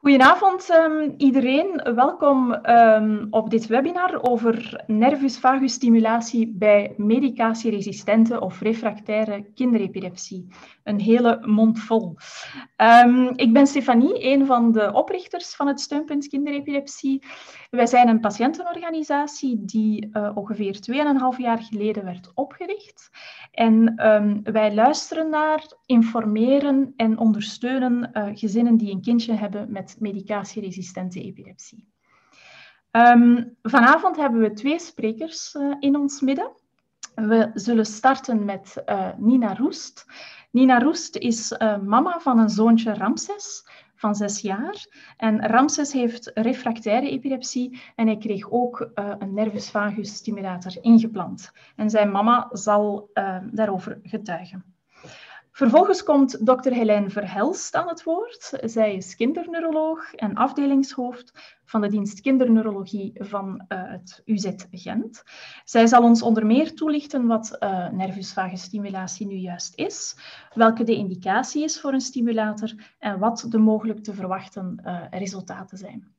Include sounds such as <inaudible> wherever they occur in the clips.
Goedenavond um, iedereen, welkom um, op dit webinar over nervus vagus stimulatie bij medicatieresistente of refractaire kinderepilepsie. Een hele mond vol. Um, ik ben Stefanie, een van de oprichters van het Steunpunt Kinderepilepsie. Wij zijn een patiëntenorganisatie die uh, ongeveer 2,5 jaar geleden werd opgericht. En wij luisteren naar, informeren en ondersteunen uh, gezinnen die een kindje hebben met medicatieresistente epilepsie. Um, vanavond hebben we twee sprekers uh, in ons midden. We zullen starten met Nina Roest. Nina Roest is mama van een zoontje Ramses van zes jaar. En Ramses heeft refractaire epilepsie en hij kreeg ook een nervus vagus stimulator ingeplant. En zijn mama zal daarover getuigen. Vervolgens komt dokter Helijn Verhelst aan het woord. Zij is kinderneuroloog en afdelingshoofd van de dienst kinderneurologie van uh, het UZ Gent. Zij zal ons onder meer toelichten wat uh, nervus stimulatie nu juist is, welke de indicatie is voor een stimulator en wat de mogelijk te verwachten uh, resultaten zijn.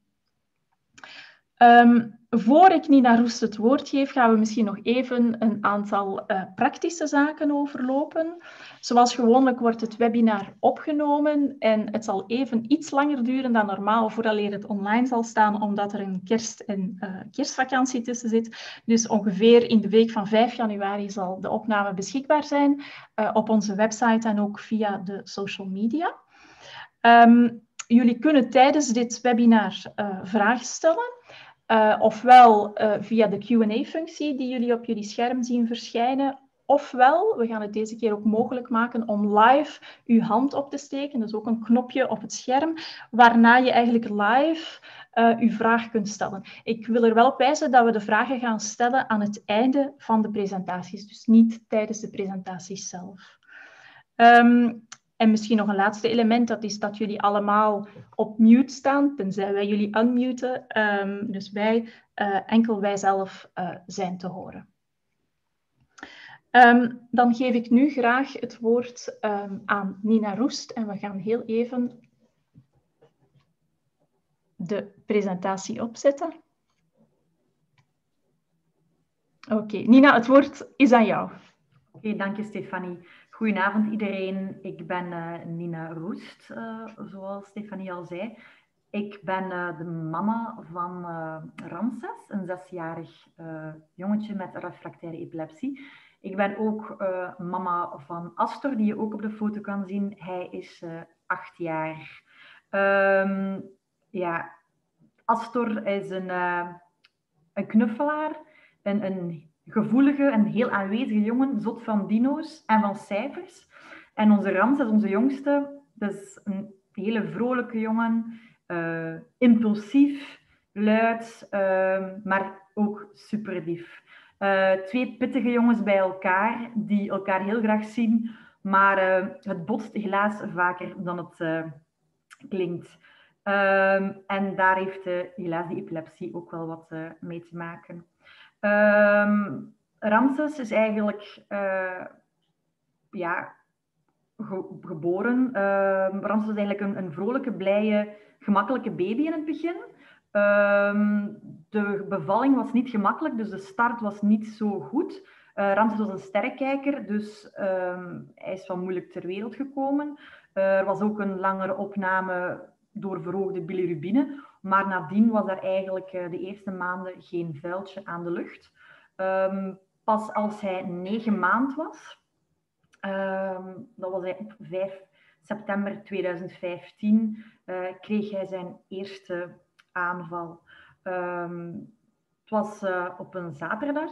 Um, voor ik Nina Roest het woord geef, gaan we misschien nog even een aantal uh, praktische zaken overlopen. Zoals gewoonlijk wordt het webinar opgenomen en het zal even iets langer duren dan normaal vooraleer het online zal staan, omdat er een kerst- en uh, kerstvakantie tussen zit. Dus ongeveer in de week van 5 januari zal de opname beschikbaar zijn uh, op onze website en ook via de social media. Um, jullie kunnen tijdens dit webinar vragen stellen. Uh, ofwel uh, via de QA-functie die jullie op jullie scherm zien verschijnen, ofwel, we gaan het deze keer ook mogelijk maken om live uw hand op te steken, dus ook een knopje op het scherm, waarna je eigenlijk live uh, uw vraag kunt stellen. Ik wil er wel op wijzen dat we de vragen gaan stellen aan het einde van de presentaties, dus niet tijdens de presentaties zelf. Um, en misschien nog een laatste element, dat is dat jullie allemaal op mute staan, tenzij wij jullie unmuten. Um, dus wij, uh, enkel wij zelf, uh, zijn te horen. Um, dan geef ik nu graag het woord um, aan Nina Roest en we gaan heel even de presentatie opzetten. Oké. Nina, het woord is aan jou. Oké, dank je Stefanie. Goedenavond iedereen, ik ben uh, Nina Roest, uh, zoals Stefanie al zei. Ik ben uh, de mama van Ramses, een zesjarig jongetje met refractaire epilepsie. Ik ben ook mama van Astor, die je ook op de foto kan zien. Hij is acht jaar. Um, ja, Astor is een, een knuffelaar, een, een gevoelige en heel aanwezige jongen, zot van dino's en van cijfers. En onze Rams is onze jongste. Dat is een hele vrolijke jongen, uh, impulsief, luid, uh, maar ook super lief. Uh, twee pittige jongens bij elkaar, die elkaar heel graag zien, maar eh, het botst helaas vaker dan het klinkt. Ehm, en daar heeft helaas die epilepsie ook wel wat mee te maken. Um, Ramses is eigenlijk uh, ja, ge geboren. Uh, Ramses is eigenlijk een, een, vrolijke, blije, gemakkelijke baby in het begin. Um, de bevalling was niet gemakkelijk, dus de start was niet zo goed. Uh, Ramses was een sterrenkijker, dus hij is van moeilijk ter wereld gekomen. er was ook een langere opname door verhoogde bilirubine. Maar nadien was er eigenlijk uh, de eerste maanden geen vuiltje aan de lucht. Um, pas als hij negen maand was, um, dat was hij op 5 september 2015, uh, eh, kreeg hij zijn eerste aanval. Um, het was uh, op een zaterdag.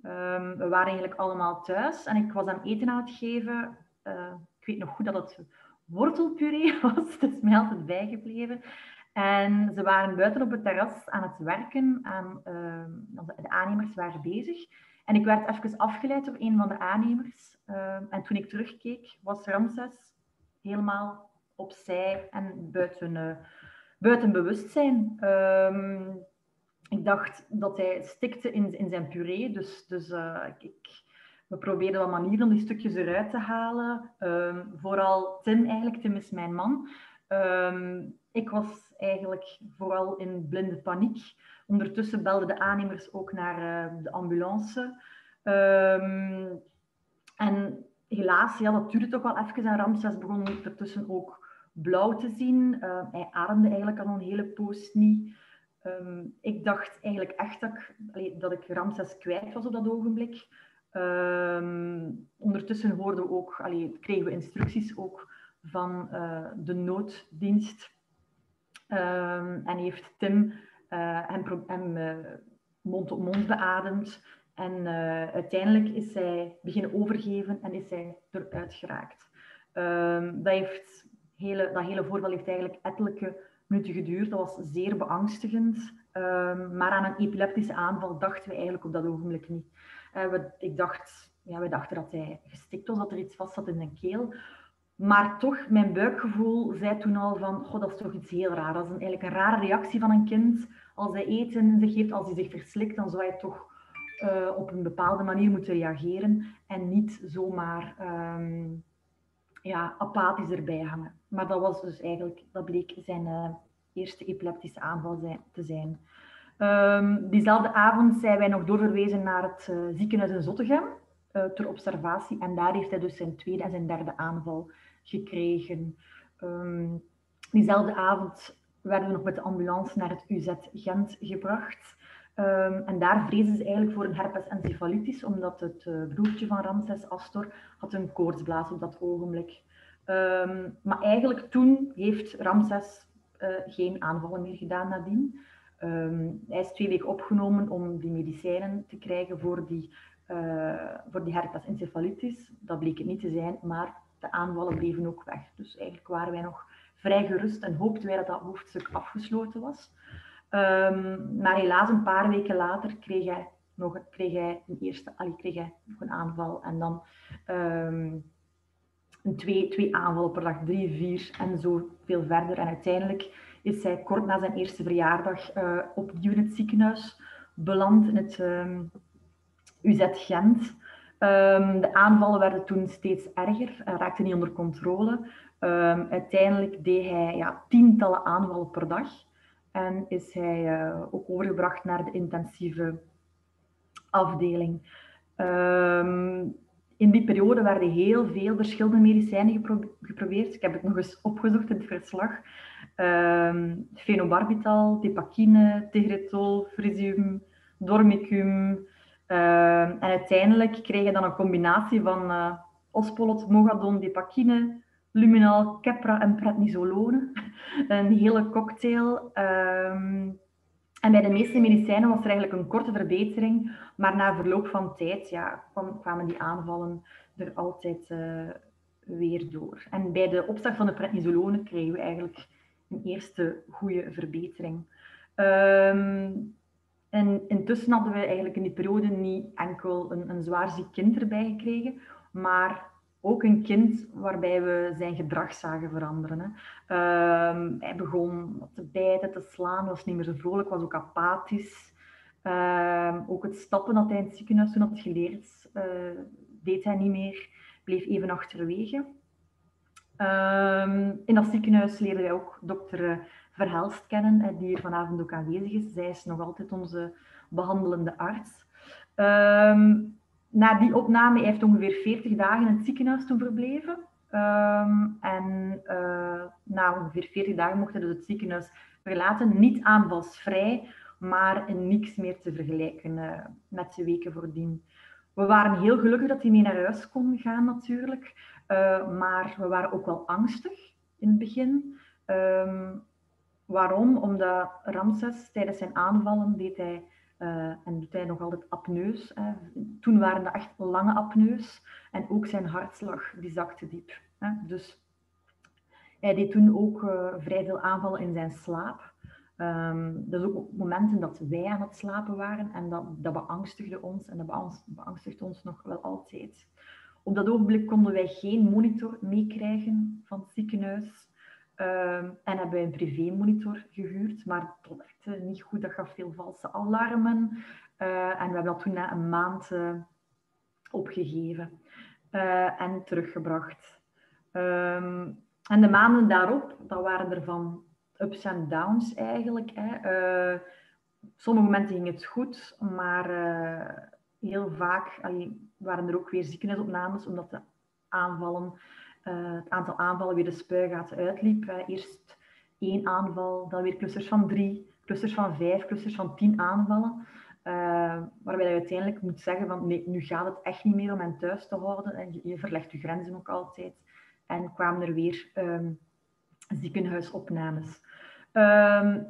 we waren eigenlijk allemaal thuis en ik was hem eten aan het geven. ik weet nog goed dat het wortelpuree <laughs> was, dat is mij altijd bijgebleven. En ze waren buiten op het terras aan het werken. Aan, uh, de aannemers waren bezig. En ik werd even afgeleid door een van de aannemers. Uh, en toen ik terugkeek, was Ramses helemaal opzij en buiten, uh, buiten bewustzijn. Uh, ik dacht dat hij stikte in, in zijn puree. Dus, dus uh, ik, we probeerden wat manieren om die stukjes eruit te halen. Ehm, vooral Tim eigenlijk, Tim is mijn man. Ehm, ik was eigenlijk vooral in blinde paniek. Ondertussen belden de aannemers ook naar de ambulance. Ehm, en helaas, ja, dat duurde toch wel even. En Ramses begon ertussen ook blauw te zien. Uh, hij ademde eigenlijk al een hele poos niet. Ehm, ik dacht eigenlijk echt dat ik, dat ik Ramses kwijt was op dat ogenblik. Ehm, ondertussen hoorden we ook, kregen we instructies ook van uh, de nooddienst. Um, en heeft Tim uh, hem, mond op mond beademd. En uh, uiteindelijk is zij beginnen overgeven en is zij eruit geraakt. Um, dat, heeft hele, dat hele voorval heeft eigenlijk ettelijke minuten geduurd. Dat was zeer beangstigend. Um, maar aan een epileptische aanval dachten we eigenlijk op dat ogenblik niet. Uh, we, ik dacht, ja, we dachten dat hij gestikt was, dat er iets vast zat in zijn keel. Maar toch, mijn buikgevoel zei toen al van, god, dat is toch iets heel raar. Dat is een, eigenlijk een rare reactie van een kind. Als hij eten in zich heeft, als hij zich verslikt, dan zou hij toch uh, op een bepaalde manier moeten reageren en niet zomaar um, ja, apathisch erbij hangen. Maar dat was dus eigenlijk, dat bleek zijn uh, eerste epileptische aanval te zijn. Um, diezelfde avond zijn wij nog doorverwezen naar het uh, ziekenhuis in Zottegem ter observatie. En daar heeft hij dus zijn tweede en zijn derde aanval gekregen. Um, diezelfde avond werden we nog met de ambulance naar het UZ Gent gebracht. Um, en daar vrezen ze eigenlijk voor een herpes encefalitis, omdat het uh, broertje van Ramses, Astor, had een koortsblaas op dat ogenblik. Um, maar eigenlijk toen heeft Ramses uh, geen aanvallen meer gedaan nadien. Hij is twee weken opgenomen om die medicijnen te krijgen voor die, uh, voor die herpes encefalitis. Dat bleek het niet te zijn, maar de aanvallen bleven ook weg. Dus eigenlijk waren wij nog vrij gerust en hoopten wij dat dat hoofdstuk afgesloten was. Um, maar helaas, een paar weken later kreeg hij nog, kreeg hij een, eerste, kreeg hij nog een aanval. En dan um, een twee, twee aanvallen per dag, drie, vier en zo veel verder. En uiteindelijk is hij kort na zijn eerste verjaardag uh, opnieuw in het ziekenhuis beland in het um, UZ Gent. Um, de aanvallen werden toen steeds erger, hij raakte niet onder controle. Um, uiteindelijk deed hij ja, tientallen aanvallen per dag. En is hij uh, ook overgebracht naar de intensieve afdeling. Um, in die periode werden heel veel verschillende medicijnen gepro geprobeerd. Ik heb het nog eens opgezocht in het verslag. Phenobarbital, tepakine, tegretol, frisium, dormicum. Um, en uiteindelijk kreeg je dan een combinatie van uh, ospolot, mogadon, depakine, luminal, kepra en prednisolone. <laughs> Een hele cocktail. Um, en bij de meeste medicijnen was er eigenlijk een korte verbetering, maar na verloop van tijd ja, kwamen die aanvallen er altijd uh, weer door. En bij de opstart van de prednisolone kregen we eigenlijk een eerste goede verbetering. Um, en intussen hadden we eigenlijk in die periode niet enkel een, een zwaar ziek kind erbij gekregen, maar ook een kind waarbij we zijn gedrag zagen veranderen. Uh, hij begon te bijten, te slaan, was niet meer zo vrolijk, was ook apathisch. Uh, ook het stappen dat hij in het ziekenhuis toen had geleerd, uh, deed hij niet meer, bleef even achterwege. Ehm, in dat ziekenhuis leerden wij ook dokter Verhelst kennen, die hier vanavond ook aanwezig is. Zij is nog altijd onze behandelende arts. Ehm, na die opname, heeft ongeveer 40 dagen in het ziekenhuis toen verbleven. Um, en uh, na ongeveer 40 dagen mocht hij dus het ziekenhuis verlaten. Niet aanvalsvrij, maar niks meer te vergelijken uh, met de weken voordien. We waren heel gelukkig dat hij mee naar huis kon gaan natuurlijk. Uh, maar we waren ook wel angstig in het begin. Um, waarom? Omdat Ramses tijdens zijn aanvallen deed hij uh, en doet hij nog altijd apneus. Hè. Toen waren dat echt lange apneus. En ook zijn hartslag, die zakte diep. Hè. Dus hij deed toen ook uh, vrij veel aanvallen in zijn slaap. Dus ook op momenten dat wij aan het slapen waren. En dat, dat beangstigde ons. En dat beangstigt ons nog wel altijd. Op dat ogenblik konden wij geen monitor meekrijgen van het ziekenhuis. Uh, en hebben wij een privé-monitor gehuurd, maar dat werkte niet goed. Dat gaf veel valse alarmen. Uh, en we hebben dat toen na een maand uh, opgegeven en teruggebracht. Um, en de maanden daarop, dat waren er van ups en downs eigenlijk. Hè. Uh, sommige momenten ging het goed, maar heel vaak waren er ook weer ziekenhuisopnames, omdat de aanvallen, uh, het aantal aanvallen weer de spuigaten uitliep. Eerst één aanval, dan weer clusters van drie, clusters van vijf, clusters van tien aanvallen. Uh, waarbij je uiteindelijk moet zeggen van nee, nu gaat het echt niet meer om hen thuis te houden. En je, je verlegt je grenzen ook altijd. En kwamen er weer um, ziekenhuisopnames. Um,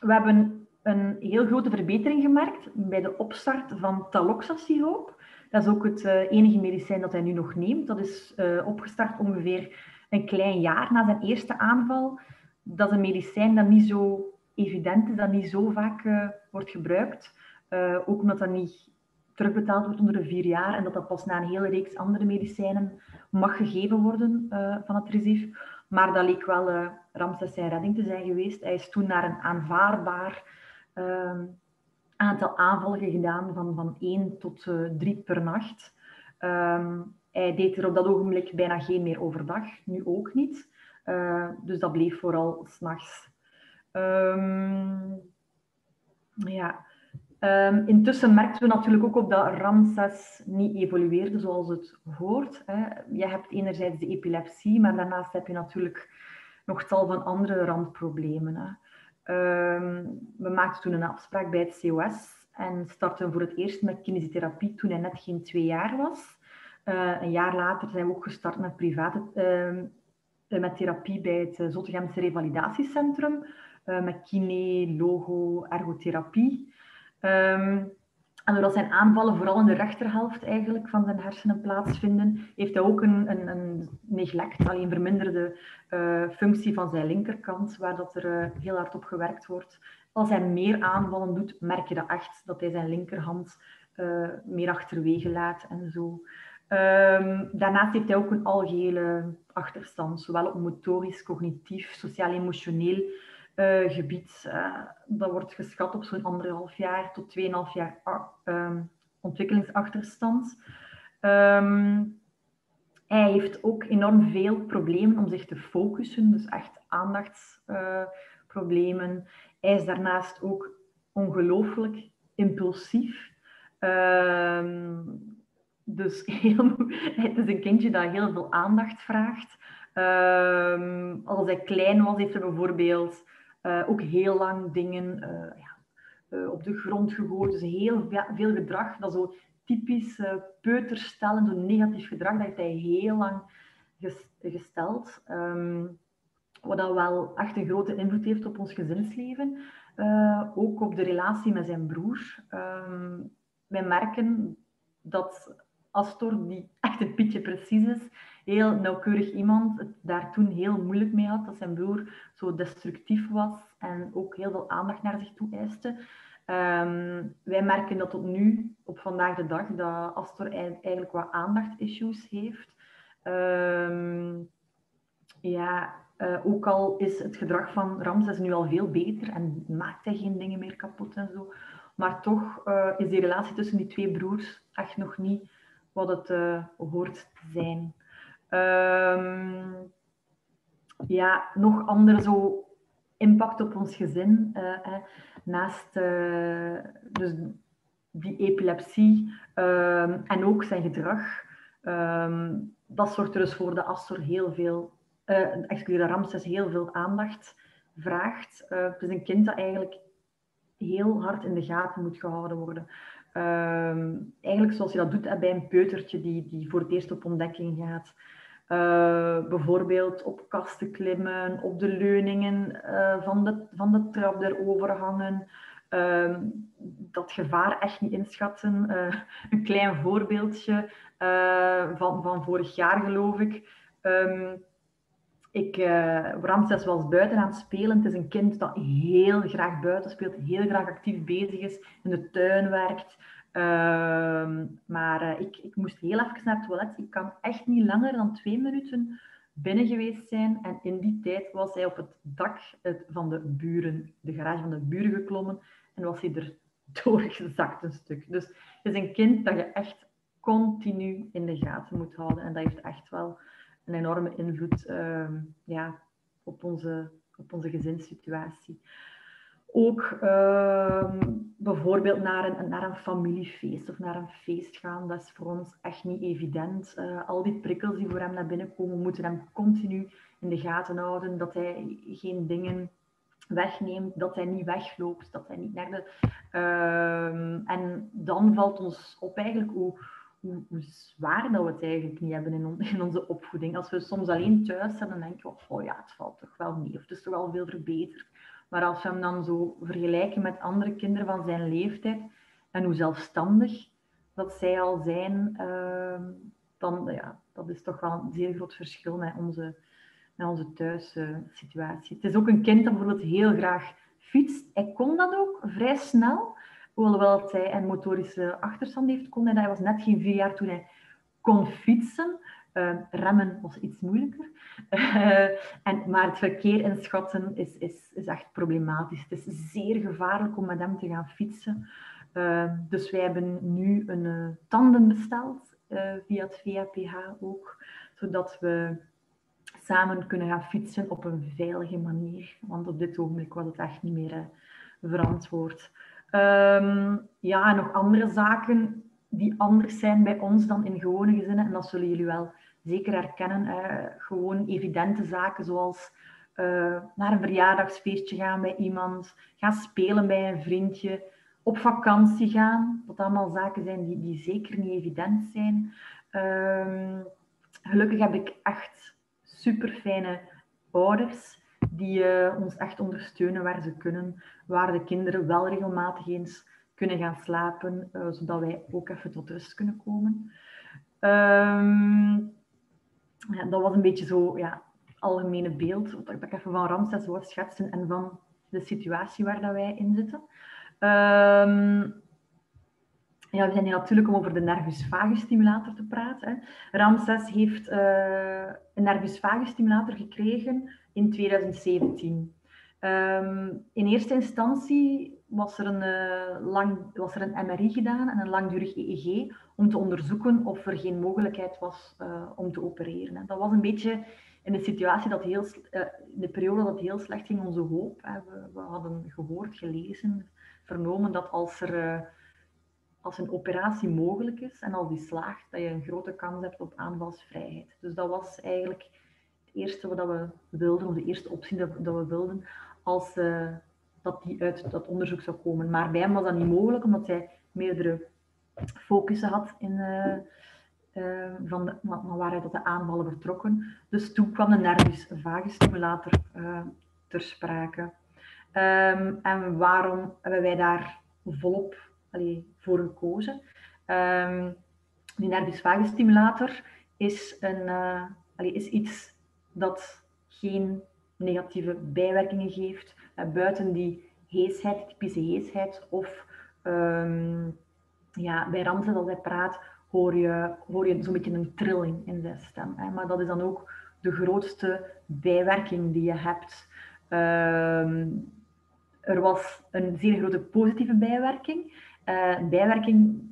we hebben een heel grote verbetering gemerkt bij de opstart van taloxasiroop. Dat is ook het uh, enige medicijn dat hij nu nog neemt. Dat is uh, opgestart ongeveer een klein jaar na zijn eerste aanval. Dat is een medicijn dat niet zo evident is, dat niet zo vaak uh, wordt gebruikt. ook omdat dat niet terugbetaald wordt onder de vier jaar en dat dat pas na een hele reeks andere medicijnen mag gegeven worden van het RISIF. Maar dat leek wel uh, Ramses zijn redding te zijn geweest. Hij is toen naar een aanvaardbaar uh, aantal aanvallen gedaan van, van 1 tot uh, 3 per nacht. Um, hij deed er op dat ogenblik bijna geen meer overdag, nu ook niet. dus dat bleef vooral s'nachts. Um, ja, Um, intussen merkten we natuurlijk ook op dat Ramses niet evolueerde zoals het hoort. Hè. Je hebt enerzijds de epilepsie, maar daarnaast heb je natuurlijk nog tal van andere randproblemen. Hè. Um, we maakten toen een afspraak bij het COS en startten voor het eerst met kinesiotherapie toen hij net geen twee jaar was. Uh, een jaar later zijn we ook gestart met private uh, met therapie bij het uh, Zottegemse Revalidatiecentrum, eh, met kine, logo, ergotherapie. Um, en doordat zijn aanvallen vooral in de rechterhelft eigenlijk van zijn hersenen plaatsvinden, heeft hij ook een, een, een neglect, alleen verminderde uh, functie van zijn linkerkant, waar dat er uh, heel hard op gewerkt wordt. Als hij meer aanvallen doet, merk je dat echt, dat hij zijn linkerhand uh, meer achterwege laat en zo. Um, daarnaast heeft hij ook een algehele achterstand, zowel op motorisch, cognitief, sociaal-emotioneel uh, gebied. Uh, dat wordt geschat op zo'n anderhalf jaar tot tweeënhalf jaar uh, ontwikkelingsachterstand. Um, hij heeft ook enorm veel problemen om zich te focussen, dus echt aandachtsproblemen. hij is daarnaast ook ongelooflijk impulsief. Um, dus <laughs> het is een kindje dat heel veel aandacht vraagt. Als hij klein was, heeft hij bijvoorbeeld ook heel lang dingen uh, ja, uh, op de grond gegooid. Dus heel veel gedrag dat zo typisch peuterstellen, zo'n negatief gedrag, dat heeft hij heel lang gesteld. Um, wat dat wel echt een grote invloed heeft op ons gezinsleven. ook op de relatie met zijn broer. Um, wij merken dat Astor, die echt een pitje precies is, heel nauwkeurig iemand het daar toen heel moeilijk mee had, dat zijn broer zo destructief was en ook heel veel aandacht naar zich toe eiste. Um, wij merken dat tot nu, op vandaag de dag, dat Astor eigenlijk wat aandachtsissues heeft. Um, ja, uh, ook al is het gedrag van Ramses nu al veel beter en maakt hij geen dingen meer kapot en zo. Maar toch uh, is die relatie tussen die twee broers echt nog niet wat het uh, hoort te zijn. Um, ja, nog andere zo impact op ons gezin. Uh, naast uh, dus die epilepsie um, en ook zijn gedrag. Um, dat zorgt er dus voor dat Astor heel veel, uh, excuseer, de Ramses heel veel aandacht vraagt. het is een kind dat eigenlijk heel hard in de gaten moet gehouden worden. Um, eigenlijk zoals je dat doet bij een peutertje die, die voor het eerst op ontdekking gaat. Uh, bijvoorbeeld op kasten klimmen, op de leuningen uh, van, de, van de trap erover hangen. Uh, dat gevaar echt niet inschatten. Eh, een klein voorbeeldje van, van vorig jaar, geloof ik. Um, ik, Ramses was buiten aan het spelen. Het is een kind dat heel graag buiten speelt, heel graag actief bezig is, in de tuin werkt. Uh, maar uh, ik, ik moest heel even naar het toilet. Ik kan echt niet langer dan twee minuten binnen geweest zijn. En in die tijd was hij op het dak van de buren, de garage van de buren geklommen. En was hij er <laughs> doorgezakt een stuk. Dus het is een kind dat je echt continu in de gaten moet houden. En dat heeft echt wel een enorme invloed ehm, ja, op, onze, op onze gezinssituatie. Ook ehm, bijvoorbeeld naar een, naar een familiefeest of naar een feest gaan, dat is voor ons echt niet evident. Uh, al die prikkels die voor hem naar binnen komen, moeten hem continu in de gaten houden, dat hij geen dingen wegneemt, dat hij niet wegloopt, dat hij niet naar de... Ehm, en dan valt ons op eigenlijk hoe, hoe, hoe, zwaar dat we het eigenlijk niet hebben in, in, onze opvoeding. Als we soms alleen thuis zijn, dan denken we, oh ja, het valt toch wel mee, of het is toch wel veel verbeterd. Maar als we hem dan zo vergelijken met andere kinderen van zijn leeftijd en hoe zelfstandig dat zij al zijn, uh, dan ja, dat is toch wel een zeer groot verschil met onze, met onze thuissituatie. Het is ook een kind dat bijvoorbeeld heel graag fietst. Hij kon dat ook vrij snel, hoewel hij een motorische achterstand heeft, kon hij dat. Hij was net geen vier jaar toen hij kon fietsen. Uh, remmen was iets moeilijker. Uh, en, maar het verkeer inschatten is, is, is echt problematisch. Het is zeer gevaarlijk om met hem te gaan fietsen. Uh, dus wij hebben nu een tandem besteld, via het VAPH ook, zodat we samen kunnen gaan fietsen op een veilige manier. Want op dit ogenblik was het echt niet meer verantwoord. Um, ja, nog andere zaken die anders zijn bij ons dan in gewone gezinnen. En dat zullen jullie wel zeker herkennen. Gewoon evidente zaken zoals uh, naar een verjaardagsfeestje gaan bij iemand, gaan spelen bij een vriendje, op vakantie gaan. Dat allemaal zaken zijn die, die zeker niet evident zijn. Uh, gelukkig heb ik echt super fijne ouders die uh, ons echt ondersteunen waar ze kunnen, waar de kinderen wel regelmatig eens kunnen gaan slapen, uh, zodat wij ook even tot rust kunnen komen. Um, ja, dat was een beetje zo ja, algemene beeld, wat ik even van Ramses wou schetsen en van de situatie waar dat wij in zitten. Um, ja, we zijn hier natuurlijk om over de nervus vagus stimulator te praten. Hè. Ramses heeft uh, een nervus vagus stimulator gekregen in 2017. Um, ehm, in eerste instantie was er, een, uh, lang, was er een MRI gedaan en een langdurig EEG om te onderzoeken of er geen mogelijkheid was uh, om te opereren. Dat was een beetje in de situatie dat heel, in de periode dat heel slecht ging, onze hoop. We, we, hadden gehoord, gelezen, vernomen dat als er als een operatie mogelijk is en als die slaagt, dat je een grote kans hebt op aanvalsvrijheid. Dus dat was eigenlijk het eerste wat we wilden, of de eerste optie dat, dat we wilden, als uh, dat die uit dat onderzoek zou komen. Maar bij hem was dat niet mogelijk, omdat hij meerdere focussen had in, uh, van, de, van waar hij tot de aanvallen vertrokken. Dus toen kwam de nervus vagus stimulator ter sprake. Um, en waarom hebben wij daar volop voor gekozen? Um, die nervus vagus stimulator is, een, allee, is iets dat geen negatieve bijwerkingen geeft, uh, buiten die heesheid, typische heesheid, of um, ja, bij Ramses als hij praat, hoor je, hoor je zo'n beetje een trilling in zijn stem. Hè? Maar dat is dan ook de grootste bijwerking die je hebt. Um, er was een zeer grote positieve bijwerking. Uh, een bijwerking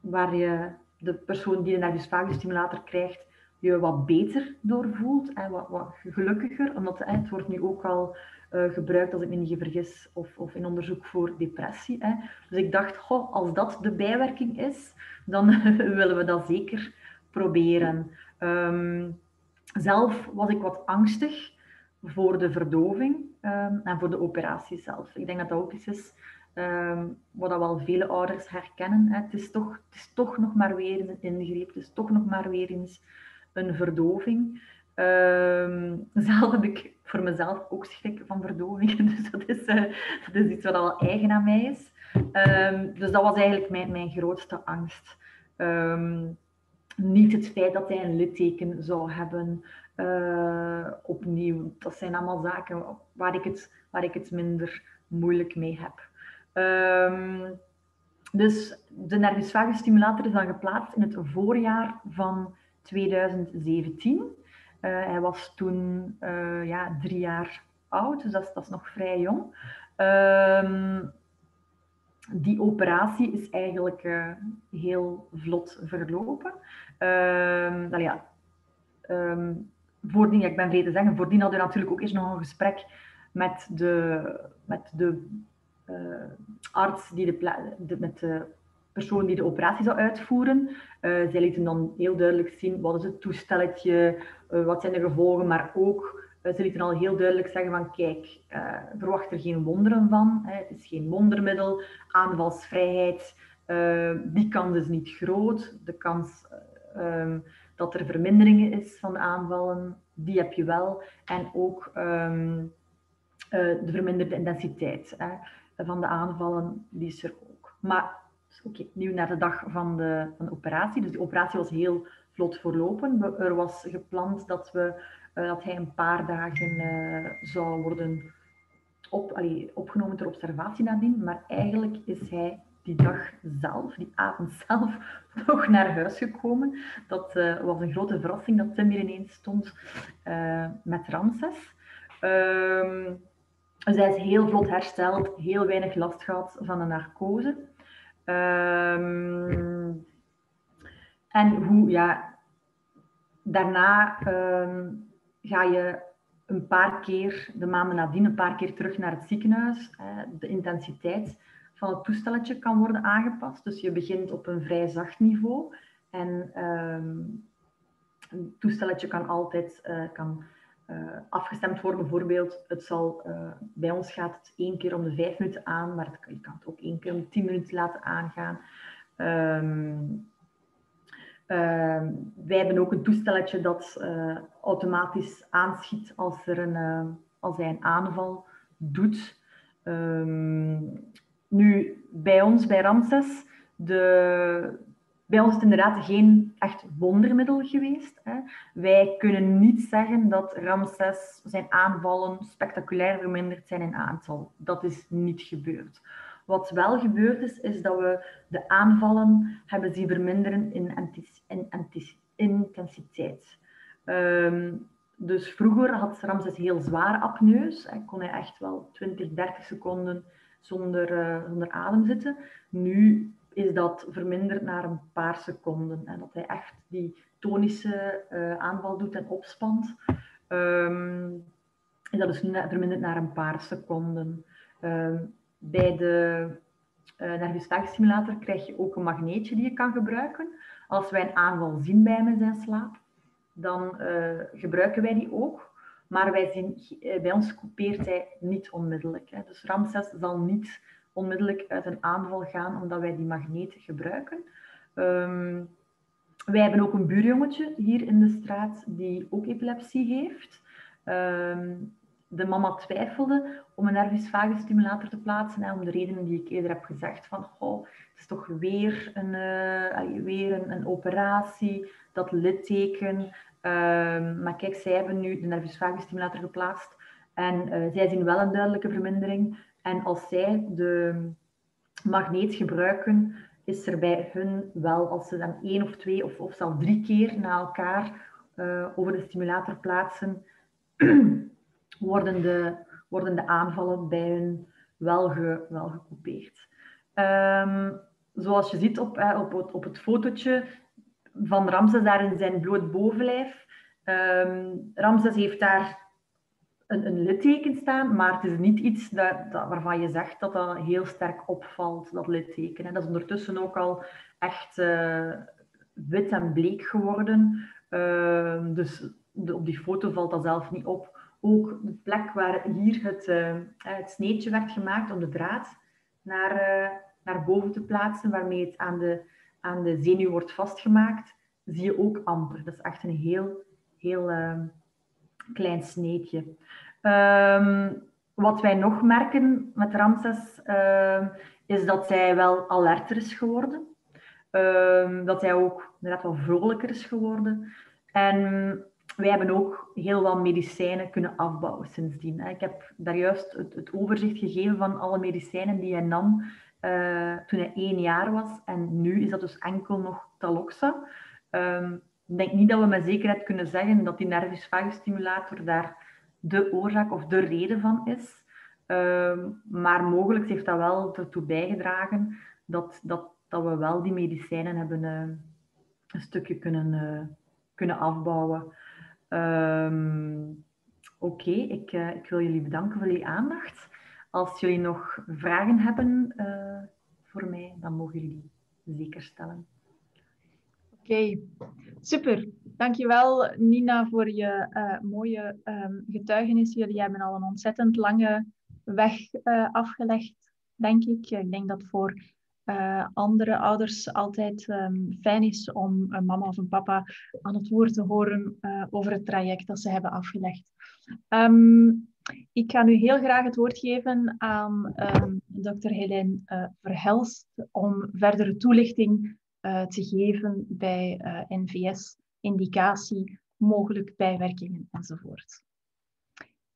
waar je de persoon die een nervus vagus stimulator krijgt, je wat beter doorvoelt en wat, wat gelukkiger. Omdat het wordt nu ook al uh, gebruikt, als ik me niet vergis, of, of in onderzoek voor depressie. Hè. Dus ik dacht, goh, als dat de bijwerking is, dan <laughs> willen we dat zeker proberen. Um, zelf was ik wat angstig voor de verdoving um, en voor de operatie zelf. Ik denk dat dat ook iets is um, wat dat wel vele ouders herkennen. Het, is toch, het is toch nog maar weer een ingreep, het is toch nog maar weer eens een verdoving. Um, <laughs> zelf heb ik voor mezelf ook schrik van verdoving. <laughs> Dus dat is, uh, dat is iets wat al eigen aan mij is. Um, dus dat was eigenlijk mijn, mijn grootste angst. Niet het feit dat hij een litteken zou hebben. Uh, opnieuw, dat zijn allemaal zaken waar ik het, waar ik het minder moeilijk mee heb. Dus de nervus stimulator is dan geplaatst in het voorjaar van 2017. Uh, eh, hij was toen uh, ja, drie jaar oud, dus dat is, dat is nog vrij jong. Uh, die operatie is eigenlijk uh, heel vlot verlopen. Ehm, nou ja, um, voordien, ik ben vrede te zeggen, voordien hadden we natuurlijk ook eerst nog een gesprek met de, met de arts, die de, met de persoon die de operatie zou uitvoeren. Uh, zij lieten dan heel duidelijk zien wat is het toestelletje, uh, wat zijn de gevolgen, maar ook ze lieten al heel duidelijk zeggen van kijk, verwacht er geen wonderen van. Hè, het is geen wondermiddel, aanvalsvrijheid, die kans is niet groot. De kans um, dat er verminderingen is van de aanvallen, die heb je wel. En ook um, de verminderde intensiteit hè, van de aanvallen, die is er ook. Maar oké, nu naar de dag van de, van de operatie. Dus de operatie was heel vlot verlopen. Er was gepland dat, we, uh, dat hij een paar dagen uh, zou worden op, allee, opgenomen ter observatie nadien. Maar eigenlijk is hij die dag zelf, die avond <laughs> zelf, nog naar huis gekomen. Dat uh, was een grote verrassing dat Tim hier ineens stond met Ramses. Um, zij is heel vlot hersteld, heel weinig last gehad van de narcose. Um, en hoe, ja, daarna um, ga je een paar keer, de maanden nadien, een paar keer terug naar het ziekenhuis. de intensiteit van het toestelletje kan worden aangepast. Dus je begint op een vrij zacht niveau. En um, een toestelletje kan altijd uh, kan, uh, afgestemd worden. Bijvoorbeeld, het zal, uh, bij ons gaat het één keer om de vijf minuten aan, maar het, je kan het ook één keer om de tien minuten laten aangaan. Um, uh, wij hebben ook een toestelletje dat uh, automatisch aanschiet als, er een, als hij een aanval doet. Um, nu, bij ons, bij Ramses, de, bij ons is het inderdaad geen echt wondermiddel geweest. Hè. Wij kunnen niet zeggen dat Ramses zijn aanvallen spectaculair verminderd zijn in aantal. Dat is niet gebeurd. Wat wel gebeurd is, is dat we de aanvallen hebben zien verminderen in, in intensiteit. Um, dus vroeger had Ramses heel zwaar apneus. Hij kon hij echt wel 20, 30 seconden zonder, uh, zonder adem zitten. Nu is dat verminderd naar een paar seconden. En dat hij echt die tonische uh, aanval doet en opspant. Um, is dat dus verminderd naar een paar seconden. Um, bij de uh, nervus stimulator krijg je ook een magneetje die je kan gebruiken. Als wij een aanval zien bij hem zijn slaap, dan uh, gebruiken wij die ook. Maar wij zien, eh, bij ons coupeert hij niet onmiddellijk. Hè. Dus Ramses zal niet onmiddellijk uit een aanval gaan omdat wij die magneet gebruiken. Um, wij hebben ook een buurjongetje hier in de straat die ook epilepsie heeft. Um, de mama twijfelde om een nervus vagus stimulator te plaatsen, om de redenen die ik eerder heb gezegd. Van, oh, het is toch weer een, uh, weer een, een operatie, dat litteken. Um, maar kijk, zij hebben nu de nervus vagus stimulator geplaatst en uh, zij zien wel een duidelijke vermindering. En als zij de magneet gebruiken, is er bij hun wel, als ze dan één of twee of, of zelfs drie keer na elkaar uh, over de stimulator plaatsen, <clears throat> worden, de, worden de aanvallen bij hun wel, ge, wel gecoupeerd. Um, zoals je ziet op, uh, op, het, op het fotootje, van Ramses daar in zijn bloot bovenlijf. Um, Ramses heeft daar een, litteken staan, maar het is niet iets dat, waarvan je zegt dat dat heel sterk opvalt, dat litteken. Dat is ondertussen ook al echt uh, wit en bleek geworden. Uh, dus op die foto valt dat zelf niet op. Ook de plek waar hier het, uh, het sneetje werd gemaakt om de draad naar, naar boven te plaatsen, waarmee het aan de aan de zenuw wordt vastgemaakt, zie je ook amper. Dat is echt een heel, heel uh, klein sneetje. Um, wat wij nog merken met Ramses, uh, is dat zij wel alerter is geworden. Um, dat hij ook inderdaad wel vrolijker is geworden. En wij hebben ook heel wat medicijnen kunnen afbouwen sindsdien. Ik heb daar juist het, overzicht gegeven van alle medicijnen die hij nam uh, toen hij één jaar was. En nu is dat dus enkel nog Taloxa. Ik denk niet dat we met zekerheid kunnen zeggen dat die nervus vagus stimulator daar de oorzaak of de reden van is. Um, maar mogelijk heeft dat wel ertoe bijgedragen dat, dat, dat we wel die medicijnen hebben uh, een stukje kunnen, uh, kunnen afbouwen. Ehm, oké, ik, uh, ik wil jullie bedanken voor jullie aandacht. Als jullie nog vragen hebben voor mij, dan mogen jullie die zeker stellen. Oké, super. Dankjewel Nina voor je uh, mooie um, getuigenis. Jullie hebben al een ontzettend lange weg uh, afgelegd, denk ik. Ik denk dat voor uh, andere ouders altijd um, fijn is om een mama of een papa aan het woord te horen over het traject dat ze hebben afgelegd. Um, ik ga nu heel graag het woord geven aan dokter Helene Verhelst om verdere toelichting uh, te geven bij uh, NVS, indicatie, mogelijk bijwerkingen enzovoort.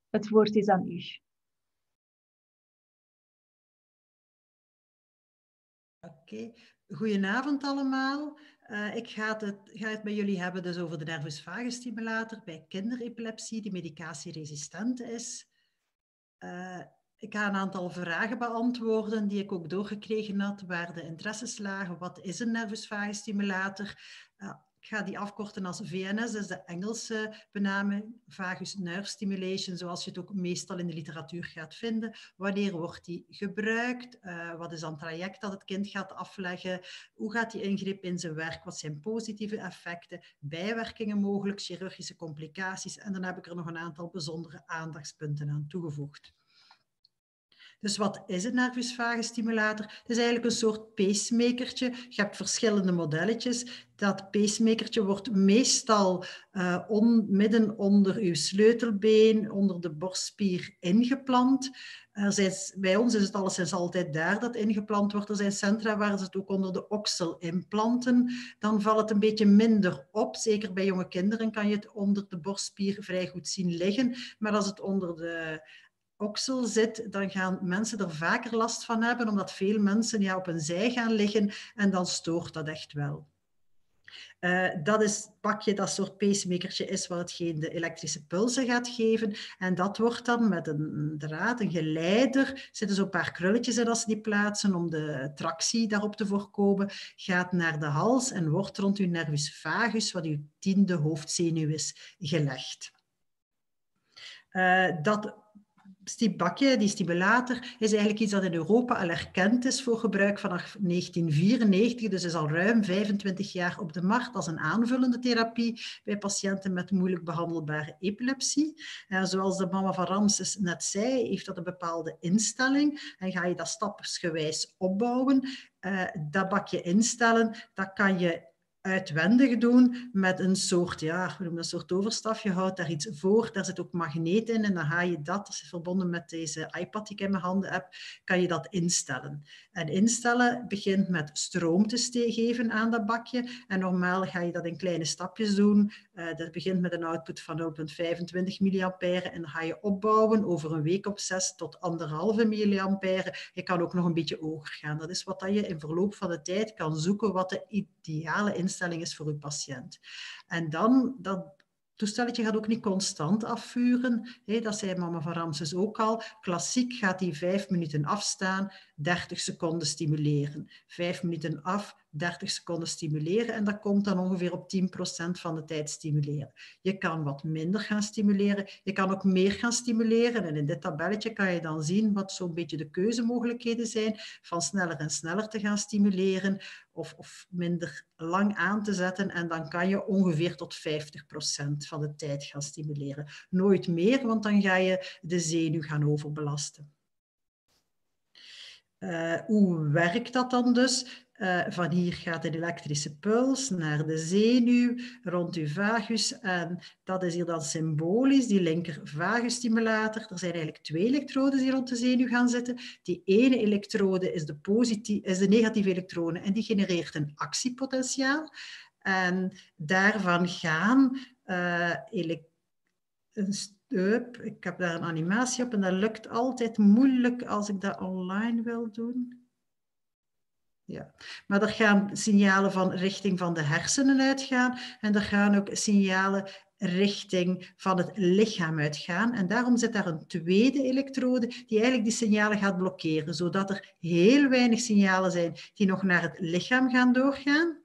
Het woord is aan u. Oké, goedenavond allemaal. Uh, ik ga het, ga het met jullie hebben dus over de nervus vagus stimulator bij kinderepilepsie die medicatieresistent is. Ik ga een aantal vragen beantwoorden die ik ook doorgekregen had, waar de interesses lagen. Wat is een nervus vagus stimulator? Ik ga die afkorten als VNS, dat is de Engelse benaming, vagus nerve stimulation, zoals je het ook meestal in de literatuur gaat vinden. Wanneer wordt die gebruikt? Uh, wat is dan traject dat het kind gaat afleggen? Hoe gaat die ingreep in zijn werk? Wat zijn positieve effecten? Bijwerkingen mogelijk, chirurgische complicaties? En dan heb ik er nog een aantal bijzondere aandachtspunten aan toegevoegd. Dus wat is een nervus vagus stimulator? Het is eigenlijk een soort pacemakertje. Je hebt verschillende modelletjes. Dat pacemakertje wordt meestal on, midden onder uw sleutelbeen, onder de borstspier ingeplant. Bij ons is het alleszins altijd daar dat ingeplant wordt. Er zijn centra waar ze het ook onder de oksel implanten. Dan valt het een beetje minder op. Zeker bij jonge kinderen kan je het onder de borstspier vrij goed zien liggen. Maar als het onder de oksel zit, dan gaan mensen er vaker last van hebben, omdat veel mensen ja, op een zij gaan liggen en dan stoort dat echt wel. Uh, dat is het pakje, dat soort pacemakertje is wat hetgeen de elektrische pulsen gaat geven. En dat wordt dan met een draad, een geleider, zitten zo'n paar krulletjes in als ze die plaatsen om de tractie daarop te voorkomen, gaat naar de hals en wordt rond uw nervus vagus, wat uw tiende hoofdzenuw is, gelegd. Uh, dat bakje, die stimulator, is eigenlijk iets dat in Europa al erkend is voor gebruik vanaf 1994. Dus is al ruim 25 jaar op de markt als een aanvullende therapie bij patiënten met moeilijk behandelbare epilepsie. En zoals de mama van Ramses net zei, heeft dat een bepaalde instelling en ga je dat stapsgewijs opbouwen. Uh, dat bakje instellen, dat kan je uitwendig doen met een soort, ja, we soort overstaf. Je houdt daar iets voor, daar zit ook magneet in en dan ga je dat, je verbonden met deze iPad die ik in mijn handen heb, kan je dat instellen. En instellen begint met stroom te geven aan dat bakje en normaal ga je dat in kleine stapjes doen. Uh, dat begint met een output van 0,25 mA en dan ga je opbouwen over een week op 6 tot 1,5 mA. Je kan ook nog een beetje hoger gaan. Dat is wat dat je in verloop van de tijd kan zoeken wat de ideale instelling is voor uw patiënt. En dan, dat toestelletje gaat ook niet constant afvuren. dat zei mama van Ramses ook al. Klassiek gaat die vijf minuten afstaan, 30 seconden stimuleren. Vijf minuten af, 30 seconden stimuleren en dat komt dan ongeveer op 10% van de tijd stimuleren. Je kan wat minder gaan stimuleren, je kan ook meer gaan stimuleren en in dit tabelletje kan je dan zien wat zo'n beetje de keuzemogelijkheden zijn van sneller en sneller te gaan stimuleren of, of minder lang aan te zetten en dan kan je ongeveer tot 50% van de tijd gaan stimuleren. Nooit meer, want dan ga je de zenuw gaan overbelasten. Uh, hoe werkt dat dan dus? Uh, van hier gaat een elektrische puls naar de zenuw rond uw vagus. En dat is hier dan symbolisch, die linker vagusstimulator. Er zijn eigenlijk twee elektroden die rond de zenuw gaan zitten. Die ene elektrode is de, is de negatieve elektrone en die genereert een actiepotentiaal. En daarvan gaan uh, een stuk, ik heb daar een animatie op en dat lukt altijd moeilijk als ik dat online wil doen. Ja, maar er gaan signalen van richting van de hersenen uitgaan en er gaan ook signalen richting van het lichaam uitgaan. En daarom zit daar een tweede elektrode die eigenlijk die signalen gaat blokkeren, zodat er heel weinig signalen zijn die nog naar het lichaam gaan doorgaan.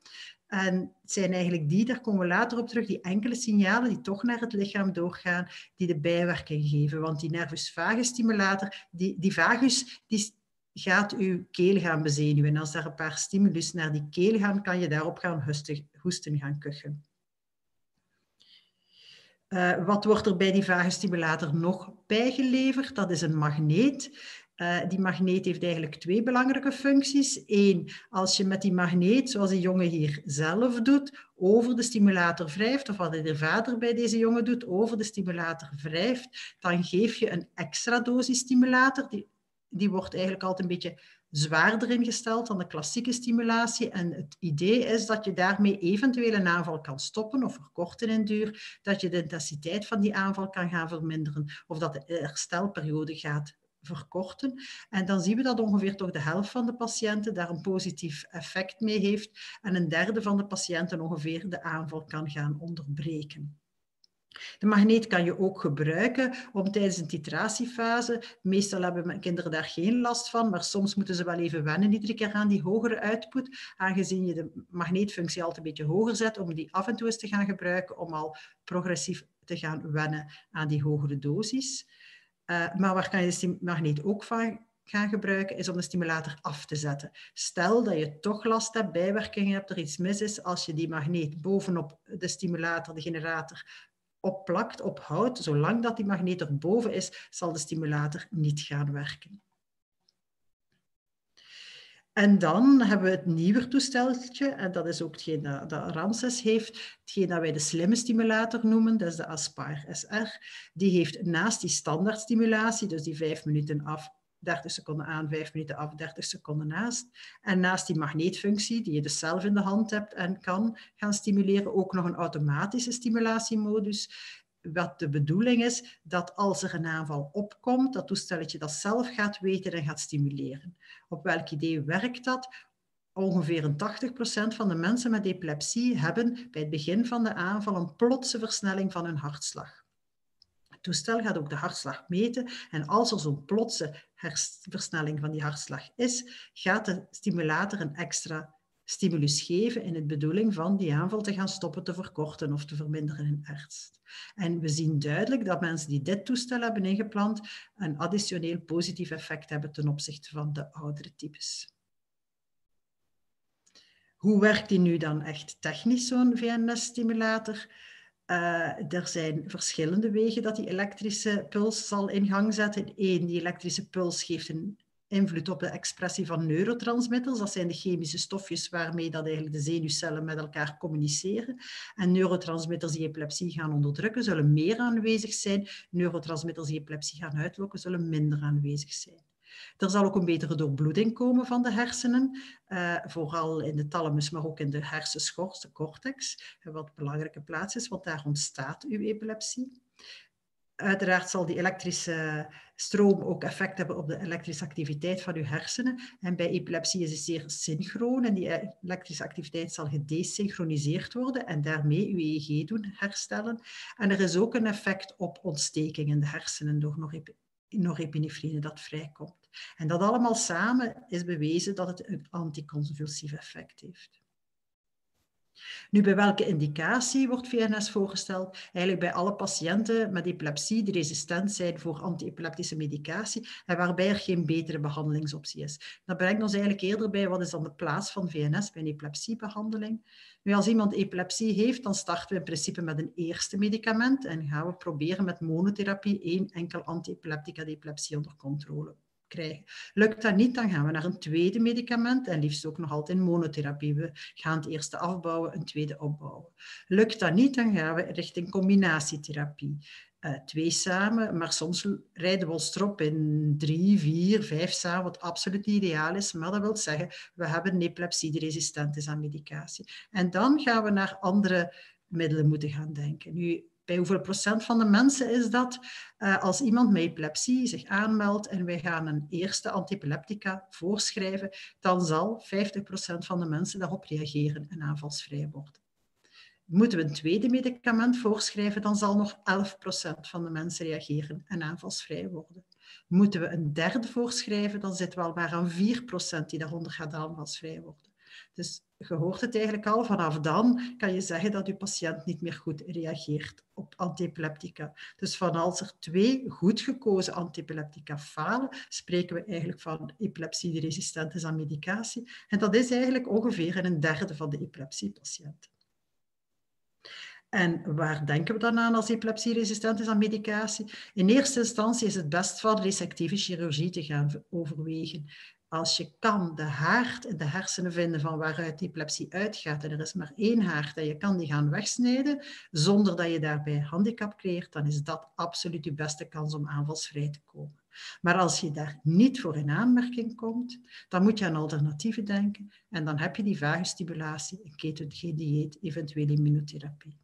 En het zijn eigenlijk die, daar komen we later op terug, die enkele signalen die toch naar het lichaam doorgaan, die de bijwerking geven. Want die nervus vagus stimulator, die, die vagus, die gaat uw keel gaan bezenuwen. En als daar een paar stimulus naar die keel gaan, kan je daarop gaan hoesten, gaan kuchen. Uh, wat wordt er bij die vagustimulator nog bijgeleverd? Dat is een magneet. Uh, die magneet heeft eigenlijk twee belangrijke functies. Eén, als je met die magneet, zoals die jongen hier zelf doet, over de stimulator wrijft, of wat de vader bij deze jongen doet, over de stimulator wrijft, dan geef je een extra dosis stimulator. Die, die wordt eigenlijk altijd een beetje zwaarder ingesteld dan de klassieke stimulatie. En het idee is dat je daarmee eventueel een aanval kan stoppen of verkorten in duur, dat je de intensiteit van die aanval kan gaan verminderen of dat de herstelperiode gaat verkorten. En dan zien we dat ongeveer toch de helft van de patiënten daar een positief effect mee heeft en een derde van de patiënten ongeveer de aanval kan gaan onderbreken. De magneet kan je ook gebruiken om tijdens een titratiefase, meestal hebben kinderen daar geen last van, maar soms moeten ze wel even wennen iedere keer aan die hogere output, aangezien je de magneetfunctie altijd een beetje hoger zet, om die af en toe eens te gaan gebruiken, om al progressief te gaan wennen aan die hogere dosis. Uh, maar waar kan je de magneet ook van gaan gebruiken, is om de stimulator af te zetten. Stel dat je toch last hebt, bijwerkingen hebt, er iets mis is, als je die magneet bovenop de stimulator, de generator, opplakt, ophoudt, zolang dat die magneet er boven is, zal de stimulator niet gaan werken. En dan hebben we het nieuwe toesteltje, en dat is ook hetgeen dat, Ramses heeft, hetgeen dat wij de slimme stimulator noemen, dat is de Aspire SR. Die heeft naast die standaardstimulatie, dus die vijf minuten af, 30 seconden aan, 5 minuten af, 30 seconden naast. En naast die magneetfunctie, die je dus zelf in de hand hebt en kan gaan stimuleren, ook nog een automatische stimulatiemodus. Wat de bedoeling is, dat als er een aanval opkomt, dat toestelletje dat zelf gaat weten en gaat stimuleren. Op welk idee werkt dat? Ongeveer een 80% van de mensen met epilepsie hebben bij het begin van de aanval een plotse versnelling van hun hartslag toestel gaat ook de hartslag meten. En als er zo'n plotse versnelling van die hartslag is, gaat de stimulator een extra stimulus geven in de bedoeling van die aanval te gaan stoppen, te verkorten of te verminderen in ernst. En we zien duidelijk dat mensen die dit toestel hebben ingeplant een additioneel positief effect hebben ten opzichte van de oudere types. Hoe werkt die nu dan echt technisch, zo'n VNS-stimulator? Uh, er zijn verschillende wegen dat die elektrische puls zal in gang zetten. Eén, die elektrische puls geeft een invloed op de expressie van neurotransmitters. Dat zijn de chemische stofjes waarmee dat eigenlijk de zenuwcellen met elkaar communiceren. En neurotransmitters die epilepsie gaan onderdrukken, zullen meer aanwezig zijn. Neurotransmitters die epilepsie gaan uitlokken, zullen minder aanwezig zijn. Er zal ook een betere doorbloeding komen van de hersenen, uh, vooral in de thalamus, maar ook in de hersenschors, de cortex, wat een belangrijke plaats is, want daar ontstaat uw epilepsie. Uiteraard zal die elektrische stroom ook effect hebben op de elektrische activiteit van uw hersenen. En bij epilepsie is het zeer synchroon en die elektrische activiteit zal gedesynchroniseerd worden en daarmee uw EEG doen herstellen. En er is ook een effect op ontsteking in de hersenen door norepinefrine dat vrijkomt. En dat allemaal samen is bewezen dat het een anticonvulsief effect heeft. Nu, bij welke indicatie wordt VNS voorgesteld? Eigenlijk bij alle patiënten met epilepsie die resistent zijn voor antiepileptische medicatie en waarbij er geen betere behandelingsoptie is. Dat brengt ons eigenlijk eerder bij wat is dan de plaats van VNS bij een epilepsiebehandeling. Nu, als iemand epilepsie heeft, dan starten we in principe met een eerste medicament en gaan we proberen met monotherapie één enkel antiepileptica de epilepsie onder controle Lukt dat niet, dan gaan we naar een tweede medicament en liefst ook nog altijd monotherapie. We gaan het eerste afbouwen, een tweede opbouwen. Lukt dat niet, dan gaan we richting combinatietherapie. Uh, twee samen, maar soms rijden we ons erop in drie, vier, vijf samen, wat absoluut niet ideaal is. Maar dat wil zeggen, we hebben een epilepsie die resistent is aan medicatie. En dan gaan we naar andere middelen moeten gaan denken. Nu, bij hoeveel procent van de mensen is dat? Uh, als iemand met epilepsie zich aanmeldt en wij gaan een eerste antiepileptica voorschrijven, dan zal 50% van de mensen daarop reageren en aanvalsvrij worden. Moeten we een tweede medicament voorschrijven, dan zal nog 11% van de mensen reageren en aanvalsvrij worden. Moeten we een derde voorschrijven, dan zitten we al maar aan 4% die daaronder gaat aanvalsvrij worden. Dus je hoort het eigenlijk al, vanaf dan kan je zeggen dat je patiënt niet meer goed reageert op antiepileptica. Dus van als er twee goed gekozen antiepileptica falen, spreken we eigenlijk van epilepsie die resistent is aan medicatie. En dat is eigenlijk ongeveer een derde van de epilepsiepatiënten. En waar denken we dan aan als epilepsie resistent is aan medicatie? In eerste instantie is het best van resectieve chirurgie te gaan overwegen als je kan de haard in de hersenen vinden van waaruit die epilepsie uitgaat, en er is maar één haard en je kan die gaan wegsnijden, zonder dat je daarbij handicap creëert, dan is dat absoluut je beste kans om aanvalsvrij te komen. Maar als je daar niet voor in aanmerking komt, dan moet je aan alternatieven denken en dan heb je die vagustimulatie, een ketogeen dieet, eventueel immunotherapie.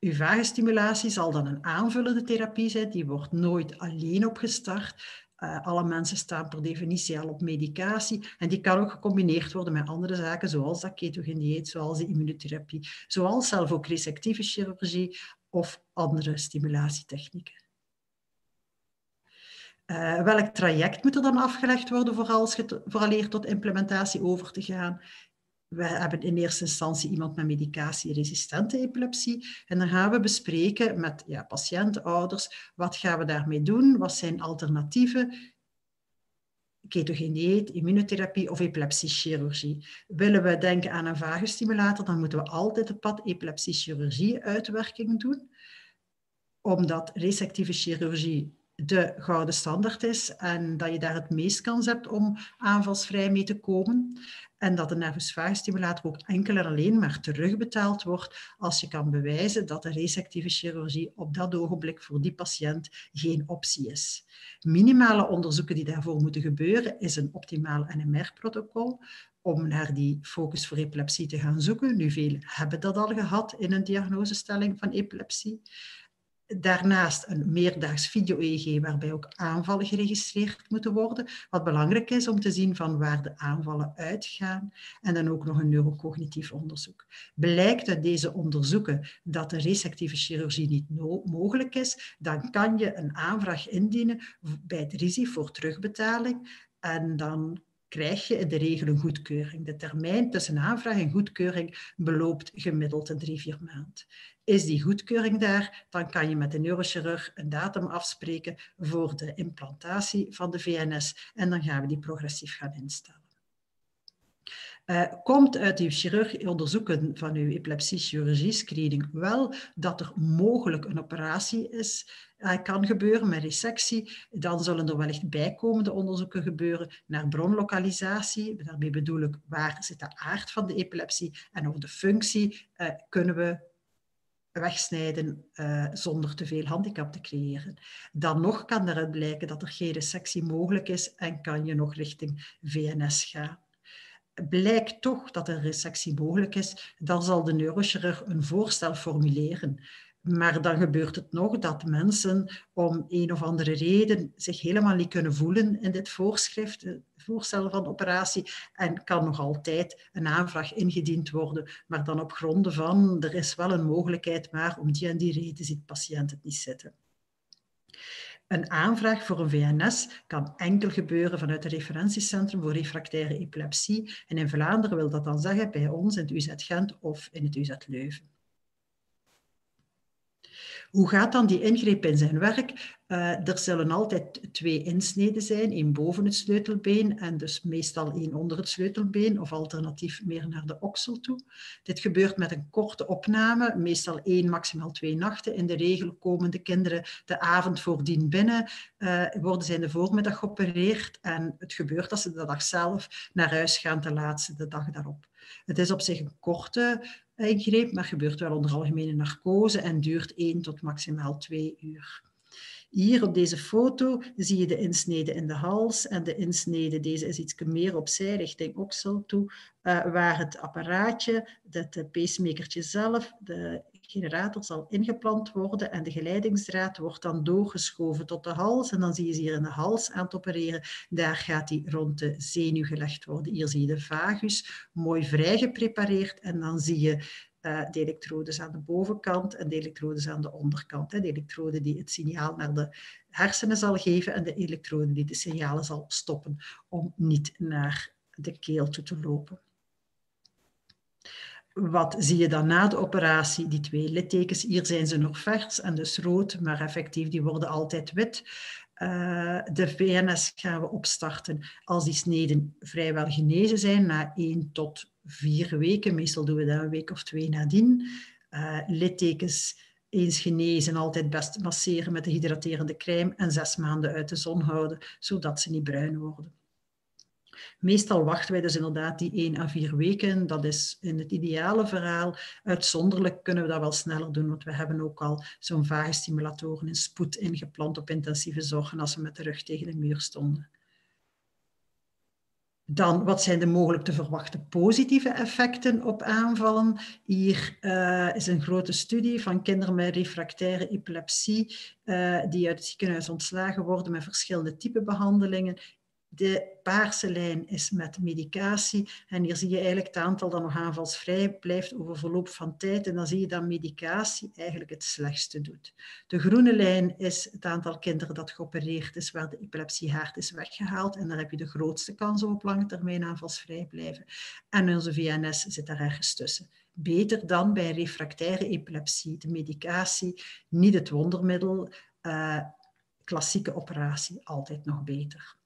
Uw vagustimulatie zal dan een aanvullende therapie zijn, die wordt nooit alleen opgestart. Uh, alle mensen staan per definitie al op medicatie en die kan ook gecombineerd worden met andere zaken zoals dat ketogeen dieet, zoals de immunotherapie, zoals zelf ook resectieve chirurgie of andere stimulatietechnieken. Uh, welk traject moet er dan afgelegd worden vooraleer tot implementatie over te gaan? We hebben in eerste instantie iemand met medicatie-resistente epilepsie. En dan gaan we bespreken met ja, patiënten, ouders, wat gaan we daarmee doen? Wat zijn alternatieven? Ketogeen dieet, immunotherapie of epilepsiechirurgie. Willen we denken aan een vagustimulator, dan moeten we altijd het pad epilepsiechirurgie-uitwerking doen. Omdat resectieve chirurgie de gouden standaard is en dat je daar het meest kans hebt om aanvalsvrij mee te komen. En dat de nervus stimulator ook enkel en alleen maar terugbetaald wordt als je kan bewijzen dat de resectieve chirurgie op dat ogenblik voor die patiënt geen optie is. Minimale onderzoeken die daarvoor moeten gebeuren is een optimaal NMR-protocol om naar die focus voor epilepsie te gaan zoeken. Nu, veel hebben dat al gehad in een diagnosestelling van epilepsie. Daarnaast een meerdaags video-EEG waarbij ook aanvallen geregistreerd moeten worden. Wat belangrijk is om te zien van waar de aanvallen uitgaan. En dan ook nog een neurocognitief onderzoek. Blijkt uit deze onderzoeken dat de resectieve chirurgie niet mogelijk is, dan kan je een aanvraag indienen bij het risico voor terugbetaling. En dan krijg je in de regel een goedkeuring. De termijn tussen aanvraag en goedkeuring beloopt gemiddeld een drie, vier maand. Is die goedkeuring daar, dan kan je met de neurochirurg een datum afspreken voor de implantatie van de VNS en dan gaan we die progressief gaan instellen. Uh, komt uit uw chirurg onderzoeken van uw epilepsie-chirurgie-screening wel dat er mogelijk een operatie is, uh, kan gebeuren met resectie, dan zullen er wellicht bijkomende onderzoeken gebeuren naar bronlokalisatie. Daarmee bedoel ik waar zit de aard van de epilepsie en of de functie uh, kunnen we wegsnijden uh, zonder te veel handicap te creëren. Dan nog kan eruit blijken dat er geen resectie mogelijk is en kan je nog richting VNS gaan. Blijkt toch dat er resectie mogelijk is, dan zal de neurochirurg een voorstel formuleren. Maar dan gebeurt het nog dat mensen om een of andere reden zich helemaal niet kunnen voelen in dit voorschrift, het voorstel van operatie, en kan nog altijd een aanvraag ingediend worden, maar dan op gronden van er is wel een mogelijkheid, maar om die en die reden ziet de patiënt het niet zitten. Een aanvraag voor een VNS kan enkel gebeuren vanuit het referentiecentrum voor refractaire epilepsie. En in Vlaanderen wil dat dan zeggen bij ons in het UZ Gent of in het UZ Leuven. Hoe gaat dan die ingreep in zijn werk? Uh, er zullen altijd twee insneden zijn, één boven het sleutelbeen en dus meestal één onder het sleutelbeen of alternatief meer naar de oksel toe. Dit gebeurt met een korte opname, meestal één, maximaal twee nachten. In de regel komen de kinderen de avond voordien binnen, uh, worden ze in de voormiddag geopereerd en het gebeurt dat ze de dag zelf naar huis gaan, de laatste de dag daarop. Het is op zich een korte ingreep, maar gebeurt wel onder algemene narcose en duurt 1 tot maximaal 2 uur. Hier op deze foto zie je de insnede in de hals en de insnede, deze is iets meer opzij richting oksel toe, uh, waar het apparaatje, het pacemakertje zelf, de generator zal ingeplant worden en de geleidingsdraad wordt dan doorgeschoven tot de hals. En dan zie je ze hier in de hals aan het opereren. Daar gaat die rond de zenuw gelegd worden. Hier zie je de vagus mooi vrij geprepareerd en dan zie je uh, de elektrodes aan de bovenkant en de elektrodes aan de onderkant. Hè. De elektrode die het signaal naar de hersenen zal geven en de elektrode die de signalen zal stoppen om niet naar de keel toe te lopen. Wat zie je dan na de operatie? Die twee littekens, hier zijn ze nog vers en dus rood, maar effectief, die worden altijd wit. Uh, de VNS gaan we opstarten als die sneden vrijwel genezen zijn, na één tot vier weken. Meestal doen we dat een week of twee nadien. Uh, littekens eens genezen, altijd best masseren met de hydraterende crème en zes maanden uit de zon houden, zodat ze niet bruin worden. Meestal wachten wij dus inderdaad die 1 à 4 weken. Dat is in het ideale verhaal. Uitzonderlijk kunnen we dat wel sneller doen, want we hebben ook al zo'n vagestimulatoren in spoed ingeplant op intensieve zorg als we met de rug tegen de muur stonden. Dan, wat zijn de mogelijk te verwachten positieve effecten op aanvallen? Hier uh, is een grote studie van kinderen met refractaire epilepsie, uh, die uit het ziekenhuis ontslagen worden met verschillende type behandelingen. De paarse lijn is met medicatie. En hier zie je eigenlijk het aantal dat nog aanvalsvrij blijft over verloop van tijd. En dan zie je dat medicatie eigenlijk het slechtste doet. De groene lijn is het aantal kinderen dat geopereerd is, waar de epilepsiehaard is weggehaald. En daar heb je de grootste kans op lange termijn aanvalsvrij blijven. En onze VNS zit daar ergens tussen. Beter dan bij refractaire epilepsie. De medicatie, niet het wondermiddel. Uh, klassieke operatie, altijd nog beter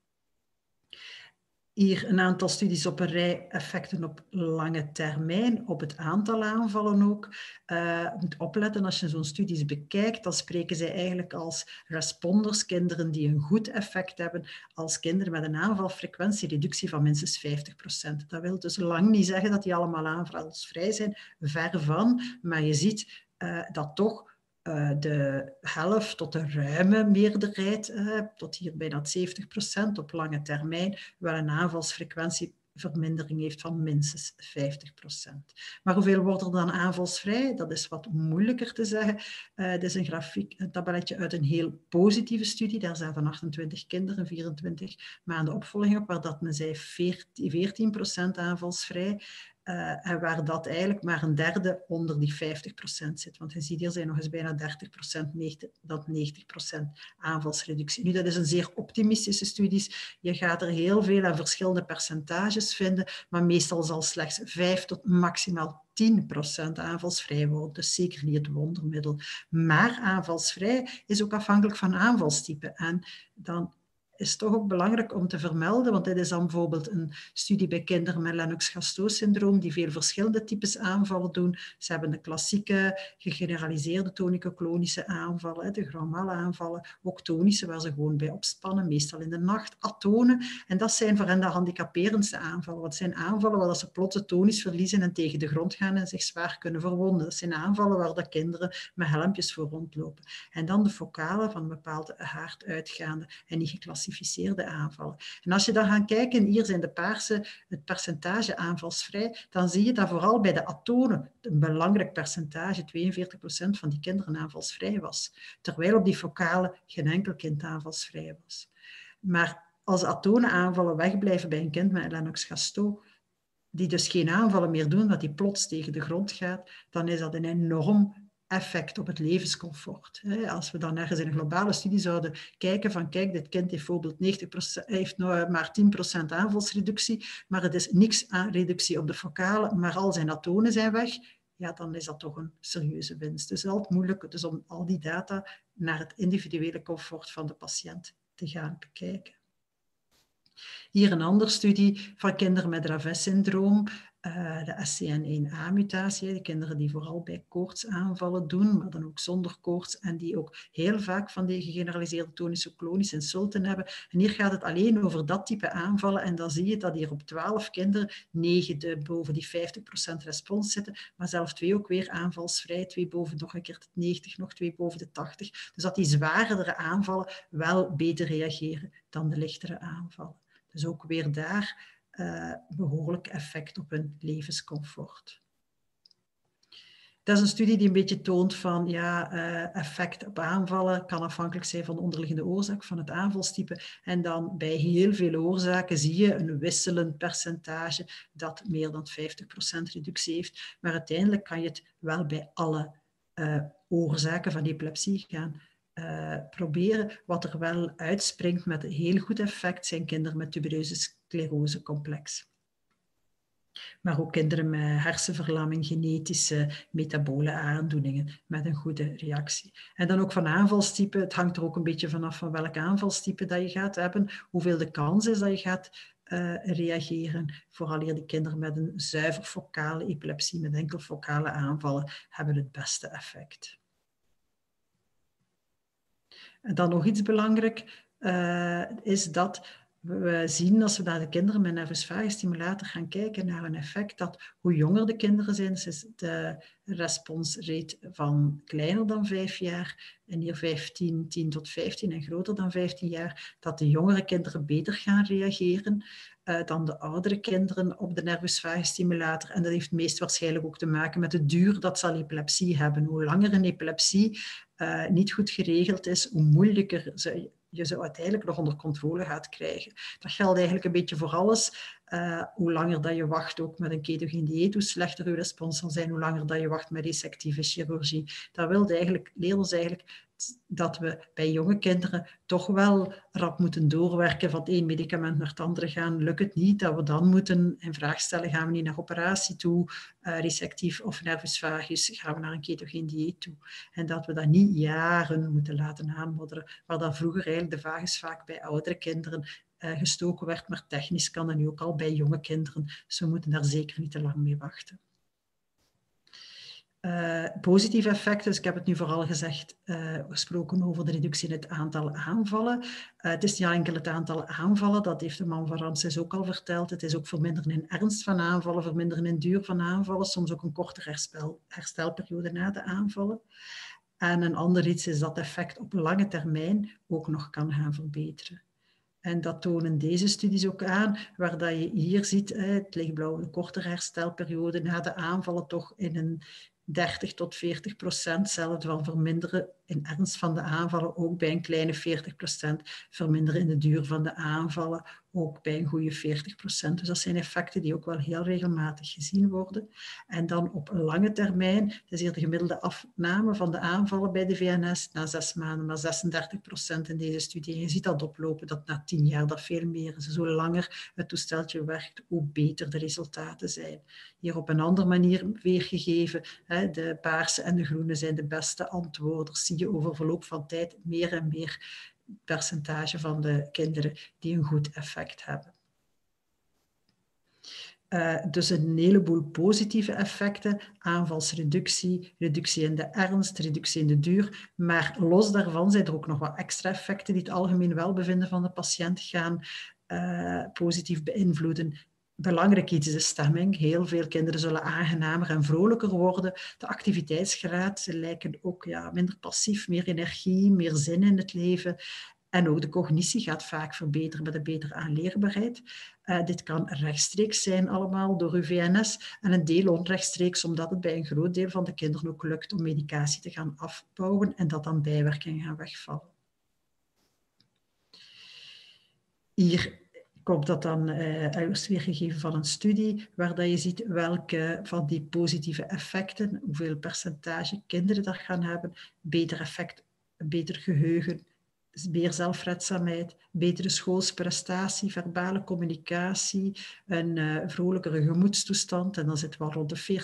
hier een aantal studies op een rij, effecten op lange termijn, op het aantal aanvallen ook. Uh, moet opletten als je zo'n studies bekijkt, dan spreken zij eigenlijk als responders, kinderen die een goed effect hebben, als kinderen met een aanvalfrequentiereductie van minstens 50%. Dat wil dus lang niet zeggen dat die allemaal aanvalsvrij zijn, ver van, maar je ziet uh, dat toch uh, de helft tot een ruime meerderheid, uh, tot hier bijna 70% op lange termijn, wel een aanvalsfrequentievermindering heeft van minstens 50%. Maar hoeveel wordt er dan aanvalsvrij? Dat is wat moeilijker te zeggen. Uh, dit is een grafiek, een tabelletje uit een heel positieve studie. Daar zaten 28 kinderen, 24 maanden opvolging op, waar dat men zei 14, 14% aanvalsvrij. Uh, en waar dat eigenlijk maar een derde onder die 50% zit. Want je ziet hier zijn nog eens bijna 30%, 90, dat 90% aanvalsreductie. Nu, dat is een zeer optimistische studie. Je gaat er heel veel aan verschillende percentages vinden, maar meestal zal slechts 5 tot maximaal 10% aanvalsvrij worden. Dus zeker niet het wondermiddel. Maar aanvalsvrij is ook afhankelijk van aanvalstype. En dan is toch ook belangrijk om te vermelden, want dit is dan bijvoorbeeld een studie bij kinderen met Lennox-Gastaut-syndroom, die veel verschillende types aanvallen doen. Ze hebben de klassieke gegeneraliseerde tonico-klonische aanvallen, de grammale aanvallen, ook tonische, waar ze gewoon bij opspannen, meestal in de nacht, atonen. En dat zijn voor hen de handicaperendste aanvallen. Wat zijn aanvallen waar ze plots tonisch verliezen en tegen de grond gaan en zich zwaar kunnen verwonden. Dat zijn aanvallen waar de kinderen met helmpjes voor rondlopen. En dan de focale van een bepaalde haard uitgaande en niet geclassificeerd geclassificeerde aanvallen. En als je dan gaat kijken, hier zijn de paarse, het percentage aanvalsvrij, dan zie je dat vooral bij de atonen een belangrijk percentage, 42% van die kinderen aanvalsvrij was. Terwijl op die focale geen enkel kind aanvalsvrij was. Maar als atonen aanvallen wegblijven bij een kind met Lennox-Gastaut, die dus geen aanvallen meer doen, dat die plots tegen de grond gaat, dan is dat een enorm effect op het levenscomfort. Als we dan ergens in een globale studie zouden kijken van kijk, dit kind heeft bijvoorbeeld 90%, heeft nou maar 10% aanvalsreductie, maar het is niks aan reductie op de focale, maar al zijn atonen zijn weg, ja, dan is dat toch een serieuze winst. Dus altijd moeilijk dus om al die data naar het individuele comfort van de patiënt te gaan bekijken. Hier een andere studie van kinderen met Dravet-syndroom. Uh, de SCN1A-mutatie, de kinderen die vooral bij koortsaanvallen doen, maar dan ook zonder koorts en die ook heel vaak van die gegeneraliseerde tonische klonische insulten hebben. En hier gaat het alleen over dat type aanvallen en dan zie je dat hier op 12 kinderen 9 de, boven die 50% respons zitten, maar zelfs twee ook weer aanvalsvrij, twee boven nog een keer 90, nog twee boven de 80. Dus dat die zwaardere aanvallen wel beter reageren dan de lichtere aanvallen. Dus ook weer daar uh, behoorlijk effect op hun levenscomfort. Dat is een studie die een beetje toont van ja, uh, effect op aanvallen kan afhankelijk zijn van de onderliggende oorzaak, van het aanvalstype. En dan bij heel veel oorzaken zie je een wisselend percentage dat meer dan 50% reductie heeft. Maar uiteindelijk kan je het wel bij alle uh, oorzaken van epilepsie gaan proberen. Wat er wel uitspringt met een heel goed effect zijn kinderen met tubereuze sclerosecomplex. Maar ook kinderen met hersenverlamming, genetische, metabole aandoeningen met een goede reactie. En dan ook van aanvalstype. Het hangt er ook een beetje vanaf van welk aanvalstype dat je gaat hebben. Hoeveel de kans is dat je gaat uh, reageren. Vooral hier de kinderen met een zuiver focale epilepsie, met enkel focale aanvallen, hebben het beste effect. En dan nog iets belangrijk uh, is dat we zien als we naar de kinderen met nervus stimulator gaan kijken naar een effect dat hoe jonger de kinderen zijn, is de responsrate van kleiner dan 5 jaar en hier 15, 10 tot 15 en groter dan 15 jaar, dat de jongere kinderen beter gaan reageren uh, dan de oudere kinderen op de nervus stimulator. En dat heeft meest waarschijnlijk ook te maken met de duur dat ze al epilepsie hebben. Hoe langer een epilepsie uh, niet goed geregeld is, hoe moeilijker ze je ze uiteindelijk nog onder controle gaat krijgen. Dat geldt eigenlijk een beetje voor alles. Uh, hoe langer dat je wacht ook met een ketogeen dieet, hoe slechter je respons zal zijn, hoe langer dat je wacht met resectieve chirurgie. Dat wil eigenlijk, leert ons eigenlijk dat we bij jonge kinderen toch wel rap moeten doorwerken van het medicament naar het andere gaan. Lukt het niet, dat we dan moeten in vraag stellen, gaan we niet naar operatie toe, uh, resectief of nervus vagus, gaan we naar een ketogeen dieet toe. En dat we dat niet jaren moeten laten aanmodderen, waar dan vroeger eigenlijk de vagus vaak bij oudere kinderen uh, gestoken werd, maar technisch kan dat nu ook al bij jonge kinderen. Dus we moeten daar zeker niet te lang mee wachten. Uh, positieve effecten, dus ik heb het nu vooral gezegd, uh, gesproken over de reductie in het aantal aanvallen. Uh, het is niet enkel het aantal aanvallen, dat heeft de man van Ramses ook al verteld. Het is ook verminderen in ernst van aanvallen, verminderen in duur van aanvallen, soms ook een kortere herstel, herstelperiode na de aanvallen. En een ander iets is dat effect op lange termijn ook nog kan gaan verbeteren. En dat tonen deze studies ook aan, waar dat je hier ziet, het lichtblauwe, een kortere herstelperiode na de aanvallen toch in een 30 tot 40 procent zelfs van verminderen in ernst van de aanvallen, ook bij een kleine 40 procent verminderen in de duur van de aanvallen, ook bij een goede 40 procent. Dus dat zijn effecten die ook wel heel regelmatig gezien worden. En dan op lange termijn, dat is hier de gemiddelde afname van de aanvallen bij de VNS, na zes maanden maar 36 procent in deze studie. Je ziet dat oplopen, dat na tien jaar dat veel meer is. Dus hoe langer het toesteltje werkt, hoe beter de resultaten zijn. Hier op een andere manier weergegeven, de paarse en de groene zijn de beste antwoorders. Je over verloop van tijd meer en meer percentage van de kinderen die een goed effect hebben. Uh, dus een heleboel positieve effecten, aanvalsreductie, reductie in de ernst, reductie in de duur. Maar los daarvan zijn er ook nog wat extra effecten die het algemeen welbevinden van de patiënt gaan uh, positief beïnvloeden belangrijk iets is de stemming. Heel veel kinderen zullen aangenamer en vrolijker worden. De activiteitsgraad, lijken ook ja, minder passief, meer energie, meer zin in het leven. En ook de cognitie gaat vaak verbeteren met een betere aanleerbaarheid. Uh, dit kan rechtstreeks zijn allemaal door uw VNS en een deel onrechtstreeks, omdat het bij een groot deel van de kinderen ook lukt om medicatie te gaan afbouwen en dat dan bijwerkingen gaan wegvallen. Hier komt dat dan uh, weergegeven van een studie, waar dat je ziet welke van die positieve effecten, hoeveel percentage kinderen dat gaan hebben, beter effect, beter geheugen, meer zelfredzaamheid, betere schoolsprestatie, verbale communicatie, een uh, vrolijkere gemoedstoestand. En dan zit wel rond de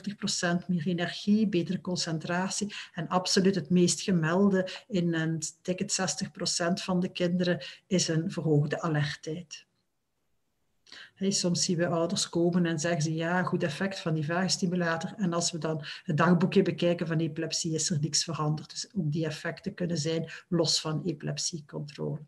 40% meer energie, betere concentratie. En absoluut het meest gemelde in een ticket 60% van de kinderen is een verhoogde alertheid. Soms zien we ouders komen en zeggen ze ja, goed effect van die vaagstimulator. En als we dan het dagboekje bekijken van epilepsie, is er niks veranderd. Dus ook die effecten kunnen zijn los van epilepsiecontrole.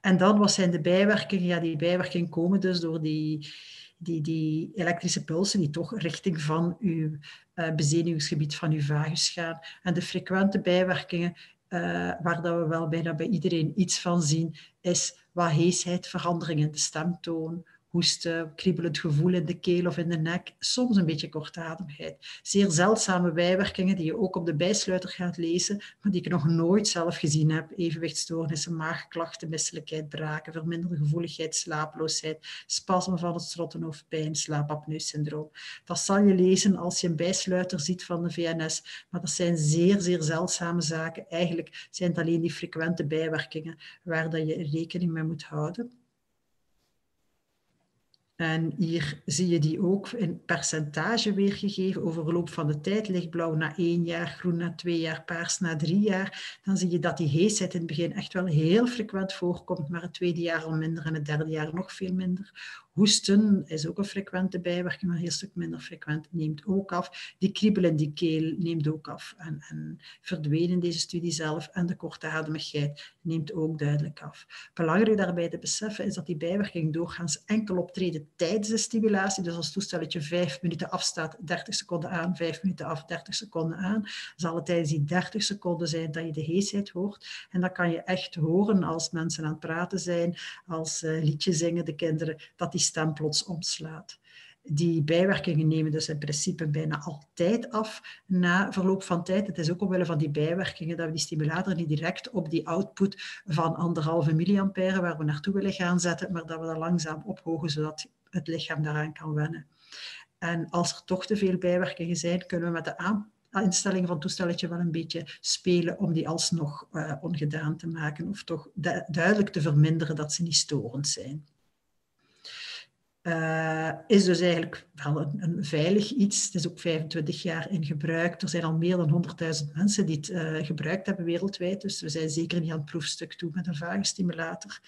En dan, wat zijn de bijwerkingen? Ja, die bijwerkingen komen dus door die, die, die elektrische pulsen die toch richting van uw uh, bezenuwingsgebied van uw vagus gaan. En de frequente bijwerkingen, uh, waar dat we wel bijna bij iedereen iets van zien, is wat heesheid, verandering in de stemtoon, hoesten, kriebelend gevoel in de keel of in de nek, soms een beetje kortademigheid. Zeer zeldzame bijwerkingen die je ook op de bijsluiter gaat lezen, maar die ik nog nooit zelf gezien heb. Evenwichtstoornissen, maagklachten, misselijkheid, braken, verminderde gevoeligheid, slapeloosheid, spasmen van het strottenhoofd, pijn, slaapapneu-syndroom. Dat zal je lezen als je een bijsluiter ziet van de VNS, maar dat zijn zeer, zeer zeldzame zaken. Eigenlijk zijn het alleen die frequente bijwerkingen waar dat je rekening mee moet houden. En hier zie je die ook in percentage weergegeven over verloop van de tijd. Lichtblauw na één jaar, groen na twee jaar, paars na drie jaar. Dan zie je dat die heesheid in het begin echt wel heel frequent voorkomt, maar het tweede jaar al minder en het derde jaar nog veel minder. Hoesten is ook een frequente bijwerking, maar een heel stuk minder frequent, neemt ook af. Die kriebel in die keel neemt ook af en, en verdween in deze studie zelf. En de kortademigheid neemt ook duidelijk af. Belangrijk daarbij te beseffen is dat die bijwerking doorgaans enkel optreden tijdens de stimulatie. Dus als toestelletje 5 minuten afstaat, 30 seconden aan, 5 minuten af, 30 seconden aan, zal het tijdens die 30 seconden zijn dat je de heesheid hoort. En dat kan je echt horen als mensen aan het praten zijn, als uh, liedjes zingen, de kinderen, dat die stem plots omslaat. Die bijwerkingen nemen dus in principe bijna altijd af na verloop van tijd. Het is ook omwille van die bijwerkingen dat we die stimulator niet direct op die output van anderhalve milliampère, waar we naartoe willen gaan zetten, maar dat we dat langzaam ophogen, zodat het lichaam daaraan kan wennen. En als er toch te veel bijwerkingen zijn, kunnen we met de instelling van het toestelletje wel een beetje spelen om die alsnog uh, ongedaan te maken of toch duidelijk te verminderen dat ze niet storend zijn. Uh, is dus eigenlijk wel een, veilig iets. Het is ook 25 jaar in gebruik. Er zijn al meer dan 100.000 mensen die het uh, gebruikt hebben wereldwijd. Dus we zijn zeker niet aan het proefstuk toe met een vagenstimulator.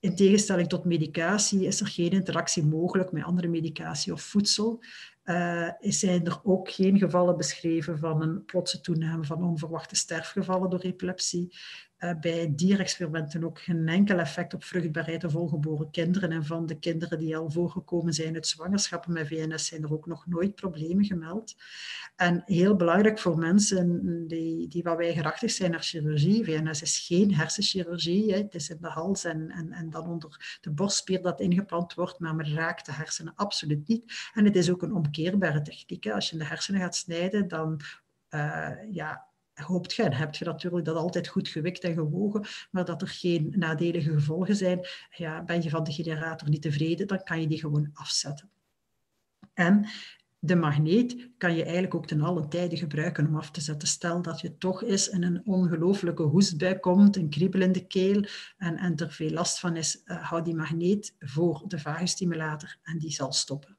In tegenstelling tot medicatie is er geen interactie mogelijk met andere medicatie of voedsel. Uh, zijn er ook geen gevallen beschreven van een plotse toename van onverwachte sterfgevallen door epilepsie. Uh, bij dierexperimenten ook geen enkel effect op vruchtbaarheid of volgeboren kinderen. En van de kinderen die al voorgekomen zijn uit zwangerschappen met VNS zijn er ook nog nooit problemen gemeld. En heel belangrijk voor mensen die, die wat weigerachtig zijn naar chirurgie. VNS is geen hersenchirurgie. Hè. Het is in de hals en, en, dan onder de borstspier dat ingeplant wordt, maar men raakt de hersenen absoluut niet. En het is ook een omkeerbare techniek. Als je de hersenen gaat snijden, dan uh, ja, hoopt je en hebt je natuurlijk dat altijd goed gewikt en gewogen, maar dat er geen nadelige gevolgen zijn. Ja, ben je van de generator niet tevreden, dan kan je die gewoon afzetten. En de magneet kan je eigenlijk ook ten alle tijde gebruiken om af te zetten. Stel dat je toch eens in een ongelooflijke hoestbui komt, een kriebel in de keel en, en er veel last van is, uh, hou die magneet voor de vagustimulator en die zal stoppen.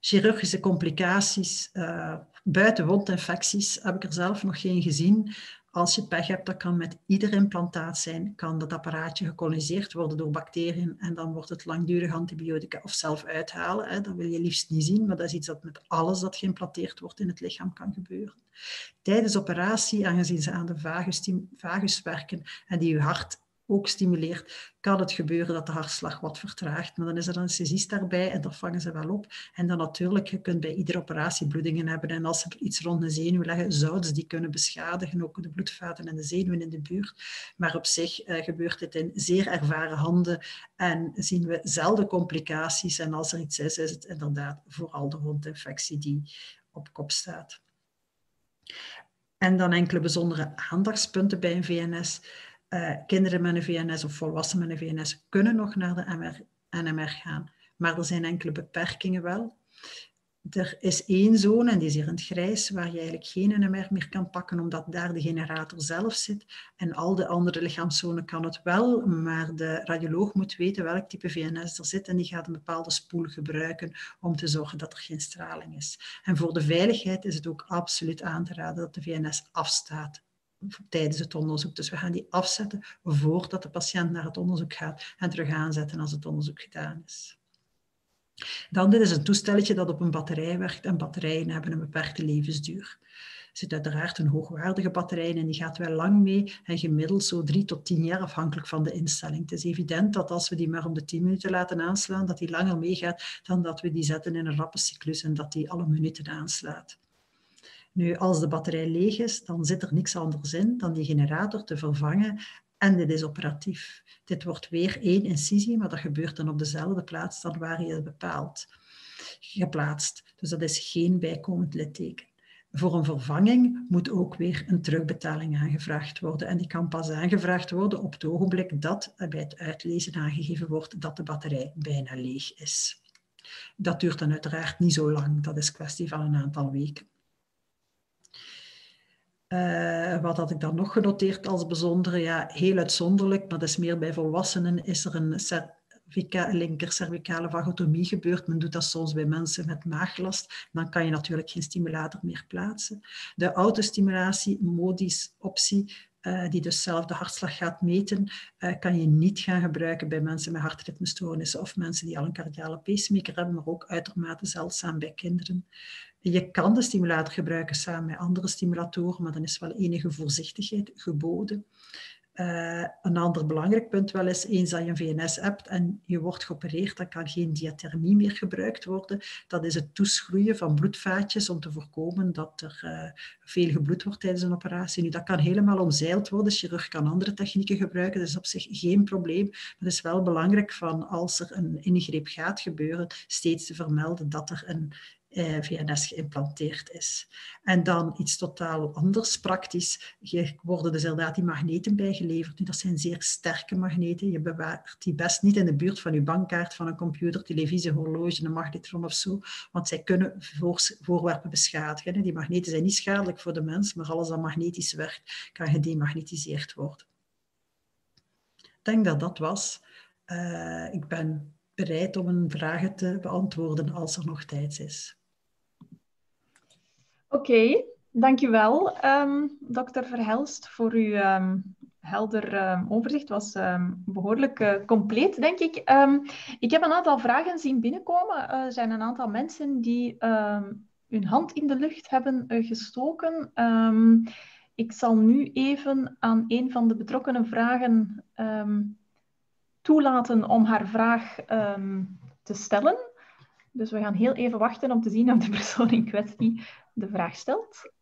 Chirurgische complicaties, uh, buiten wondinfecties heb ik er zelf nog geen gezien. Als je pech hebt, dat kan met ieder implantaat zijn, kan dat apparaatje gekoloniseerd worden door bacteriën en dan wordt het langdurig antibiotica of zelf uithalen. Hè. Dat wil je liefst niet zien, maar dat is iets dat met alles dat geïmplanteerd wordt in het lichaam kan gebeuren. Tijdens operatie, aangezien ze aan de vagus, vagus werken en die je hart ook stimuleert, kan het gebeuren dat de hartslag wat vertraagt. Maar dan is er een anesthesist daarbij en dat vangen ze wel op. En dan natuurlijk, je kunt bij iedere operatie bloedingen hebben. En als er iets rond de zenuw leggen, zouden ze die kunnen beschadigen, ook de bloedvaten en de zenuwen in de buurt. Maar op zich eh, gebeurt dit in zeer ervaren handen en zien we zelden complicaties. En als er iets is, is het inderdaad vooral de wondinfectie die op kop staat. En dan enkele bijzondere aandachtspunten bij een VNS. Uh, kinderen met een VNS of volwassenen met een VNS kunnen nog naar de MR, NMR gaan, maar er zijn enkele beperkingen wel. Er is één zone, en die is hier in het grijs, waar je eigenlijk geen NMR meer kan pakken, omdat daar de generator zelf zit. En al de andere lichaamszonen kan het wel, maar de radioloog moet weten welk type VNS er zit en die gaat een bepaalde spoel gebruiken om te zorgen dat er geen straling is. En voor de veiligheid is het ook absoluut aan te raden dat de VNS afstaat tijdens het onderzoek. Dus we gaan die afzetten voordat de patiënt naar het onderzoek gaat en terug aanzetten als het onderzoek gedaan is. Dan, dit is een toestelletje dat op een batterij werkt en batterijen hebben een beperkte levensduur. Er zit uiteraard een hoogwaardige batterij in en die gaat wel lang mee en gemiddeld zo drie tot tien jaar afhankelijk van de instelling. Het is evident dat als we die maar om de tien minuten laten aanslaan, dat die langer meegaat dan dat we die zetten in een rappe cyclus en dat die alle minuten aanslaat. Nu, als de batterij leeg is, dan zit er niks anders in dan die generator te vervangen en dit is operatief. Dit wordt weer één incisie, maar dat gebeurt dan op dezelfde plaats dan waar je het bepaalt, geplaatst. Dus dat is geen bijkomend litteken. Voor een vervanging moet ook weer een terugbetaling aangevraagd worden. En die kan pas aangevraagd worden op het ogenblik dat bij het uitlezen aangegeven wordt dat de batterij bijna leeg is. Dat duurt dan uiteraard niet zo lang, dat is kwestie van een aantal weken. Uh, wat had ik dan nog genoteerd als bijzondere? Ja, heel uitzonderlijk, maar dat is meer bij volwassenen, is er een linker cervicale vagotomie gebeurt. Men doet dat soms bij mensen met maaglast. Dan kan je natuurlijk geen stimulator meer plaatsen. De autostimulatie, modis optie, uh, die dus zelf de hartslag gaat meten, uh, kan je niet gaan gebruiken bij mensen met hartritmestoornissen of mensen die al een cardiale pacemaker hebben, maar ook uitermate zeldzaam bij kinderen. Je kan de stimulator gebruiken samen met andere stimulatoren, maar dan is wel enige voorzichtigheid geboden. Uh, een ander belangrijk punt wel is, eens dat je een VNS hebt en je wordt geopereerd, dan kan geen diathermie meer gebruikt worden. Dat is het toeschroeien van bloedvaatjes om te voorkomen dat er uh, veel gebloed wordt tijdens een operatie. Nu, dat kan helemaal omzeild worden. De chirurg kan andere technieken gebruiken, dat is op zich geen probleem. Maar het is wel belangrijk van als er een ingreep gaat gebeuren, steeds te vermelden dat er een eh, VNS geïmplanteerd is. En dan iets totaal anders, praktisch. Worden dus inderdaad die magneten bijgeleverd. Dat zijn zeer sterke magneten. Je bewaart die best niet in de buurt van je bankkaart, van een computer, televisie, horloge, een magnetron of zo. Want zij kunnen voorwerpen beschadigen. Die magneten zijn niet schadelijk voor de mens, maar alles dat magnetisch werkt, kan gedemagnetiseerd worden. Ik denk dat dat was. Uh, ik ben bereid om een vragen te beantwoorden als er nog tijd is. Oké, dankjewel, um, dokter Verhelst, voor uw um, helder um, overzicht. was behoorlijk uh, compleet, denk ik. ik heb een aantal vragen zien binnenkomen. er zijn een aantal mensen die hun hand in de lucht hebben uh, gestoken. ik zal nu even aan een van de betrokkenen vragen toelaten om haar vraag te stellen. Dus we gaan heel even wachten om te zien of de persoon in kwestie de vraag stelt.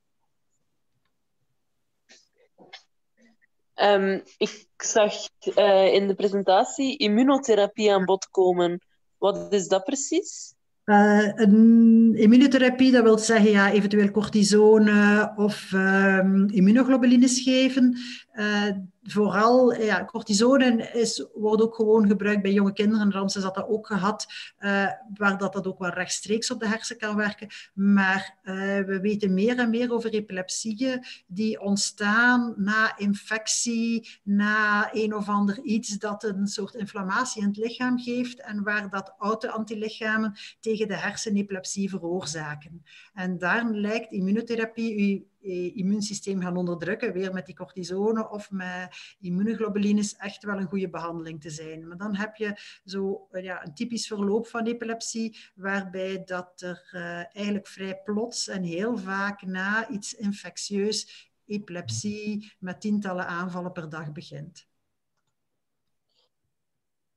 Um, ik zag uh, in de presentatie immunotherapie aan bod komen. Wat is dat precies? Uh, een immunotherapie, dat wil zeggen ja, eventueel cortisone of um, immunoglobulines geven. Uh, vooral, ja, cortisone is, wordt ook gewoon gebruikt bij jonge kinderen. Ramses had dat ook gehad, uh, waar dat, dat ook wel rechtstreeks op de hersen kan werken. Maar uh, we weten meer en meer over epilepsieën die ontstaan na infectie, na een of ander iets dat een soort inflammatie in het lichaam geeft en waar dat auto-antilichamen tegen de hersenepilepsie veroorzaken. En daar lijkt immunotherapie je immuunsysteem gaan onderdrukken, weer met die cortisone of met immunoglobulines, echt wel een goede behandeling te zijn. Maar dan heb je zo eh, ja, een typisch verloop van epilepsie, waarbij dat er uh, eigenlijk vrij plots en heel vaak na iets infectieus epilepsie met tientallen aanvallen per dag begint.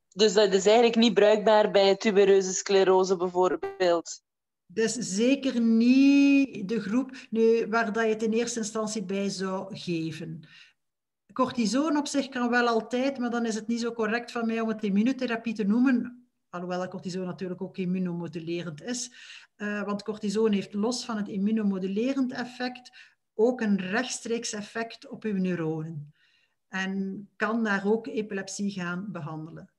Dus dat is eigenlijk niet bruikbaar bij tubereuze sclerose bijvoorbeeld? Dus zeker niet de groep nu, waar dat je het in eerste instantie bij zou geven. Cortisone op zich kan wel altijd, maar dan is het niet zo correct van mij om het immunotherapie te noemen. Alhoewel cortisone natuurlijk ook immunomodulerend is. Uh, want cortisone heeft los van het immunomodulerend effect ook een rechtstreeks effect op uw neuronen. En kan daar ook epilepsie gaan behandelen.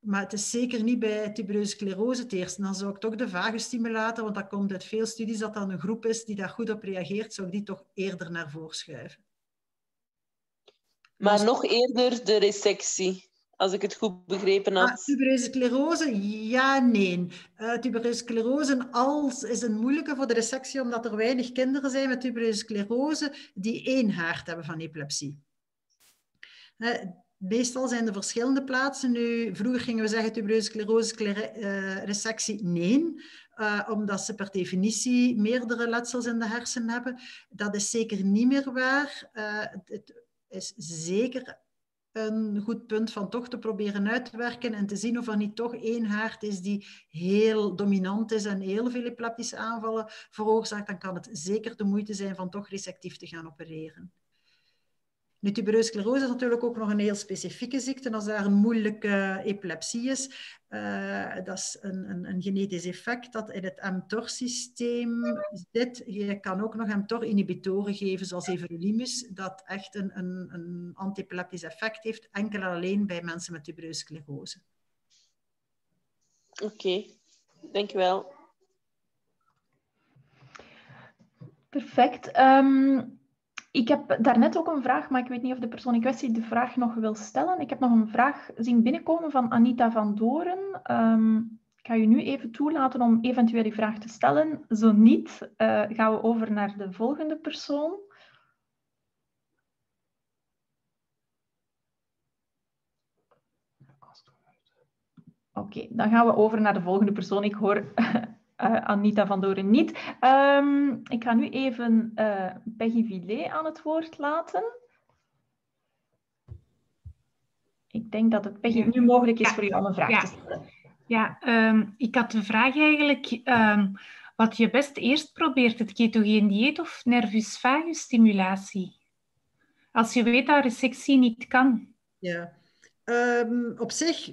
Maar het is zeker niet bij tubereuze sclerose het eerste. Dan zou ik toch de vagustimulator, want dat komt uit veel studies dat dan een groep is die daar goed op reageert, zou ik die toch eerder naar voren schuiven. Maar nog eerder de resectie, als ik het goed begrepen had. Ah, tubereuze sclerose, ja, nee. Uh, tubereuze sclerose als, is een moeilijke voor de resectie, omdat er weinig kinderen zijn met tubereuze sclerose die één haard hebben van epilepsie. Uh, Meestal zijn er verschillende plaatsen. Nu, vroeger gingen we zeggen tubereuze sclerose, uh, resectie, nee. Uh, omdat ze per definitie meerdere letsels in de hersenen hebben. Dat is zeker niet meer waar. Uh, het is zeker een goed punt van toch te proberen uit te werken en te zien of er niet toch één haard is die heel dominant is en heel veel epileptische aanvallen veroorzaakt, dan kan het zeker de moeite zijn van toch resectief te gaan opereren. Nu, tubereuze sclerose is natuurlijk ook nog een heel specifieke ziekte. Als daar een moeilijke epilepsie is, uh, dat is een, een, een, genetisch effect dat in het mTOR-systeem zit. Je kan ook nog mTOR-inhibitoren geven, zoals everolimus, dat echt een, een, een antiepileptisch effect heeft, enkel alleen bij mensen met tubereuze sclerose. Oké, okay. dankjewel. Perfect. Um, ik heb daarnet ook een vraag, maar ik weet niet of de persoon in kwestie de vraag nog wil stellen. Ik heb nog een vraag zien binnenkomen van Anita van Doren. Ehm, ik ga je nu even toelaten om eventueel die vraag te stellen. Zo niet, uh, gaan we over naar de volgende persoon. Oké, dan gaan we over naar de volgende persoon. Ik hoor <laughs> uh, Anita van Doren niet. Um, ik ga nu even uh, Peggy Villet aan het woord laten. Ik denk dat het Peggy nu mogelijk is ja. voor u om een vraag ja. te stellen. Ja, um, ik had de vraag eigenlijk um, wat je best eerst probeert, het ketogeen dieet of nervus vagus stimulatie? Als je weet dat resectie niet kan. Ja, op zich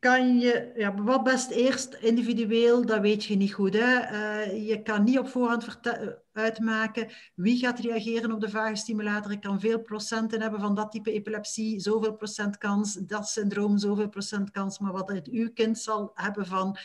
kan je, ja, wat best eerst individueel, dat weet je niet goed. Hè? Uh, je kan niet op voorhand uitmaken wie gaat reageren op de vagustimulator. Ik kan veel procenten hebben van dat type epilepsie, zoveel procent kans, dat syndroom, zoveel procent kans. Maar wat het uw kind zal hebben van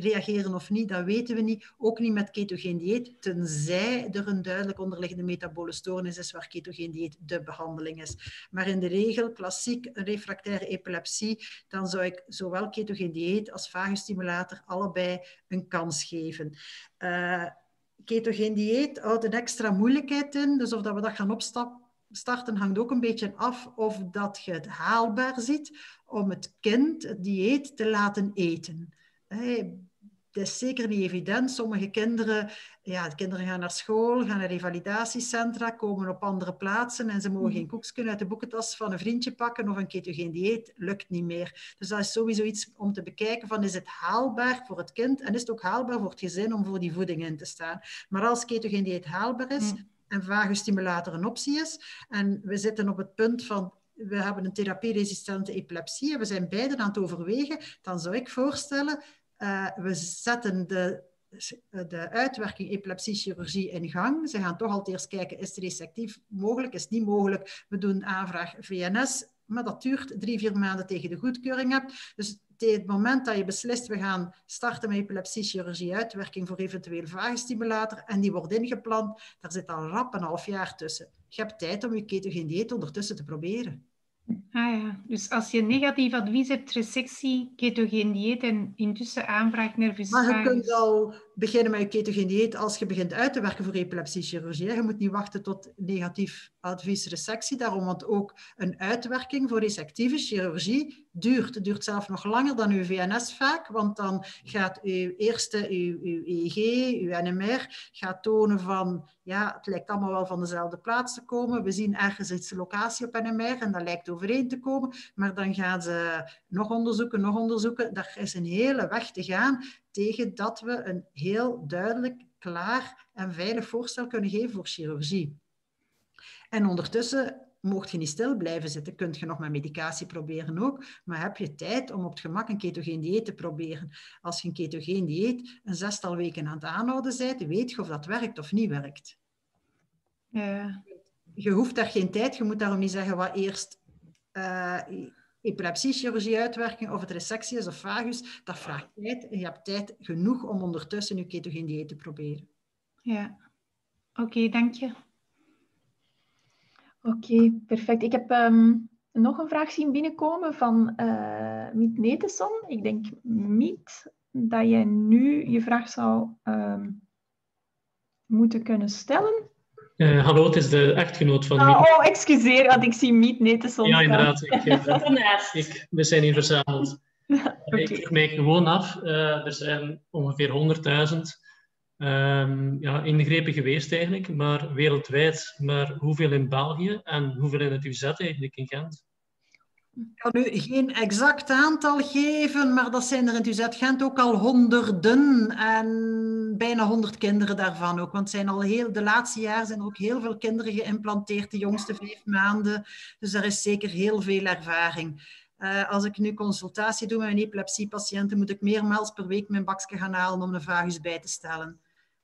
reageren of niet, dat weten we niet. Ook niet met ketogeen dieet, tenzij er een duidelijk onderliggende metabole stoornis is waar ketogeen dieet de behandeling is. Maar in de regel, klassiek refractaire epilepsie, dan zou ik zowel ketogeen dieet als vagustimulator allebei een kans geven. Uh, ketogeen dieet houdt een extra moeilijkheid in, dus of dat we dat gaan opstappen starten hangt ook een beetje af of dat je het haalbaar ziet om het kind het dieet te laten eten. Het is zeker niet evident. Sommige kinderen, ja, de kinderen gaan naar school, gaan naar revalidatiecentra, komen op andere plaatsen en ze mogen geen koekjes uit de boekentas van een vriendje pakken of een ketogeen dieet. Lukt niet meer. Dus dat is sowieso iets om te bekijken van is het haalbaar voor het kind en is het ook haalbaar voor het gezin om voor die voeding in te staan. Maar als ketogeen dieet haalbaar is en vagustimulator een optie is en we zitten op het punt van we hebben een therapieresistente epilepsie en we zijn beiden aan het overwegen, dan zou ik voorstellen uh, we zetten de, de uitwerking epilepsiechirurgie in gang. Ze gaan toch altijd eerst kijken, is het resectief mogelijk, is het niet mogelijk. We doen aanvraag VNS, maar dat duurt drie, vier maanden tegen de goedkeuring hebt. Dus het moment dat je beslist, we gaan starten met epilepsiechirurgie uitwerking voor eventueel vagustimulator en die wordt ingepland, daar zit al rap een half jaar tussen. Je hebt tijd om je ketogeen dieet ondertussen te proberen. Ah ja, dus als je negatief advies hebt, resectie, ketogeen dieet en intussen aanvraagt nervus Maar je kunt al beginnen met je ketogeen dieet als je begint uit te werken voor epilepsiechirurgie. Je moet niet wachten tot negatief advies resectie. Daarom, want ook een uitwerking voor resectieve chirurgie duurt. Het duurt zelf nog langer dan uw VNS vaak, want dan gaat uw eerste, uw, uw EEG, uw NMR, gaat tonen van, ja, het lijkt allemaal wel van dezelfde plaats te komen. We zien ergens iets locatie op NMR en dat lijkt overeen te komen, maar dan gaan ze nog onderzoeken, nog onderzoeken. Daar is een hele weg te gaan tegen dat we een heel duidelijk, klaar en veilig voorstel kunnen geven voor chirurgie. En ondertussen mocht je niet stil blijven zitten. Kunt je nog met medicatie proberen ook, maar heb je tijd om op het gemak een ketogeen dieet te proberen. Als je een ketogeen dieet een zestal weken aan het aanhouden bent, weet je of dat werkt of niet werkt. Ja. Je hoeft daar geen tijd, je moet daarom niet zeggen wat eerst uh, epilepsiechirurgie uitwerking, of het resectie is of vagus, dat vraagt tijd. En je hebt tijd genoeg om ondertussen je ketogeen dieet te proberen. Ja, oké, okay, dank je. Oké, okay, perfect. Ik heb um, nog een vraag zien binnenkomen van uh, Miet Neteson. Ik denk, Miet, dat jij nu je vraag zou um, moeten kunnen stellen. Uh, hallo, het is de echtgenoot van oh, Miet. Oh, excuseer, want ik zie Miet Neteson. Ja, inderdaad. Ik, <laughs> ik, we zijn hier verzameld. <laughs> okay. Ik vroeg mij gewoon af, uh, er zijn ongeveer 100.000 Um, ja, ingrepen geweest eigenlijk, maar wereldwijd. Maar hoeveel in België en hoeveel in het UZ eigenlijk in Gent? Ik kan u geen exact aantal geven, maar dat zijn er in het UZ Gent ook al honderden en bijna honderd kinderen daarvan ook. Want zijn al heel, de laatste jaren zijn er ook heel veel kinderen geïmplanteerd, de jongste vijf maanden. Dus daar is zeker heel veel ervaring. Uh, als ik nu consultatie doe met een epilepsiepatiënten, moet ik meermaals per week mijn bakje gaan halen om een vagus bij te stellen.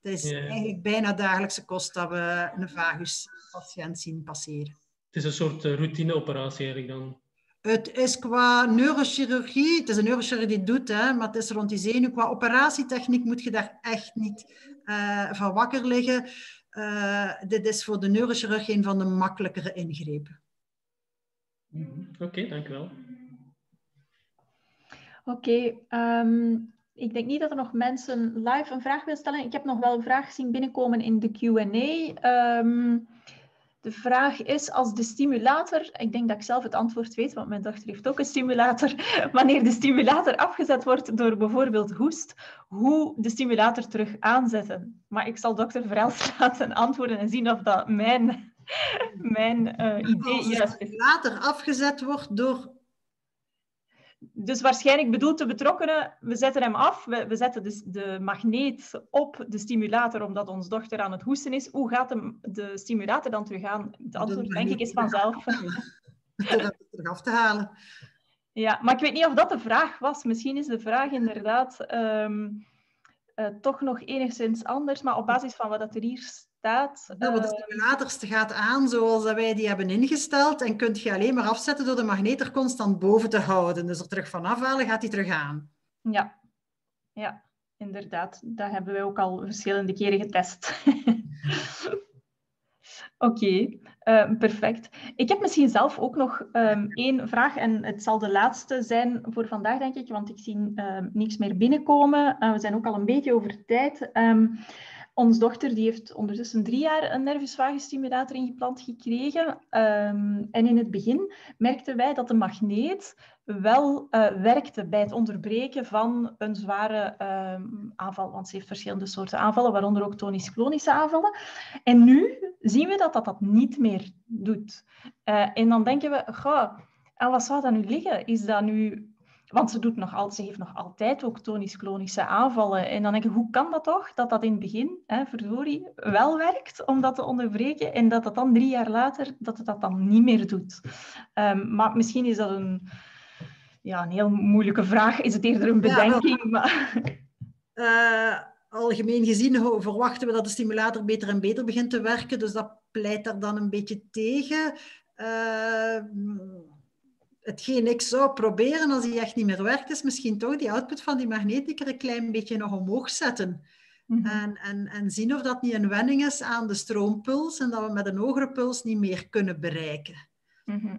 Het is ja. eigenlijk bijna dagelijkse kost dat we een vaguspatiënt zien passeren. Het is een soort routineoperatie eigenlijk dan? Het is qua neurochirurgie, het is een neurochirurg die het doet, hè, maar het is rond die zenuw. Qua operatietechniek moet je daar echt niet uh, van wakker liggen. dit is voor de neurochirurg een van de makkelijkere ingrepen. Mhm. Oké, okay, dank u wel. Oké, ehm, ik denk niet dat er nog mensen live een vraag willen stellen. Ik heb nog wel een vraag zien binnenkomen in de Q&A. Um, de vraag is, als de stimulator, ik denk dat ik zelf het antwoord weet, want mijn dochter heeft ook een stimulator, <laughs> wanneer de stimulator afgezet wordt door bijvoorbeeld hoest, hoe de stimulator terug aanzetten. Maar ik zal dokter Verels <laughs> laten antwoorden en zien of dat mijn, <laughs> mijn uh, idee juist is. Als de stimulator afgezet wordt door dus waarschijnlijk bedoelt de betrokkenen, we zetten hem af, we, we zetten dus de magneet op de stimulator omdat onze dochter aan het hoesten is. Hoe gaat de, de stimulator dan terug aan? Het antwoord denk ik is vanzelf. <laughs> Terug af te halen. Ja, maar ik weet niet of dat de vraag was. Misschien is de vraag inderdaad um, uh, toch nog enigszins anders, maar op basis van wat er hier staat. Ja, de ehm, stimulator gaat aan zoals wij die hebben ingesteld en kunt je alleen maar afzetten door de magneet er constant boven te houden. Dus er terug van afhalen gaat hij terug aan. Ja, ja inderdaad. Dat hebben wij ook al verschillende keren getest. <laughs> Oké, ehm, perfect. Ik heb misschien zelf ook nog um, één vraag en het zal de laatste zijn voor vandaag, denk ik, want ik zie um, niks meer binnenkomen. Uh, we zijn ook al een beetje over tijd. Onze dochter die heeft ondertussen drie jaar een nervus ingeplant gekregen. Um, en in het begin merkten wij dat de magneet wel uh, werkte bij het onderbreken van een zware um, aanval. Want ze heeft verschillende soorten aanvallen, waaronder ook tonisch-klonische aanvallen. En nu zien we dat dat, dat niet meer doet. Uh, en dan denken we, goh, en wat zou dat nu liggen? Is dat nu want ze, doet nog al, ze heeft nog altijd ook tonisch-klonische aanvallen. En dan denk ik, hoe kan dat toch, dat dat in het begin, hè, verdorie, wel werkt om dat te onderbreken en dat dat dan drie jaar later, dat het dat dan niet meer doet. Um, maar misschien is dat een, ja, een heel moeilijke vraag. Is het eerder een bedenking? Ja, maar... Uh, algemeen gezien verwachten we dat de stimulator beter en beter begint te werken. Dus dat pleit daar dan een beetje tegen. Uh, hetgeen ik zou proberen als die echt niet meer werkt, is misschien toch die output van die magneticus een klein beetje nog omhoog zetten. Mhm. en, en, en zien of dat niet een wenning is aan de stroompuls en dat we met een hogere puls niet meer kunnen bereiken. Mhm.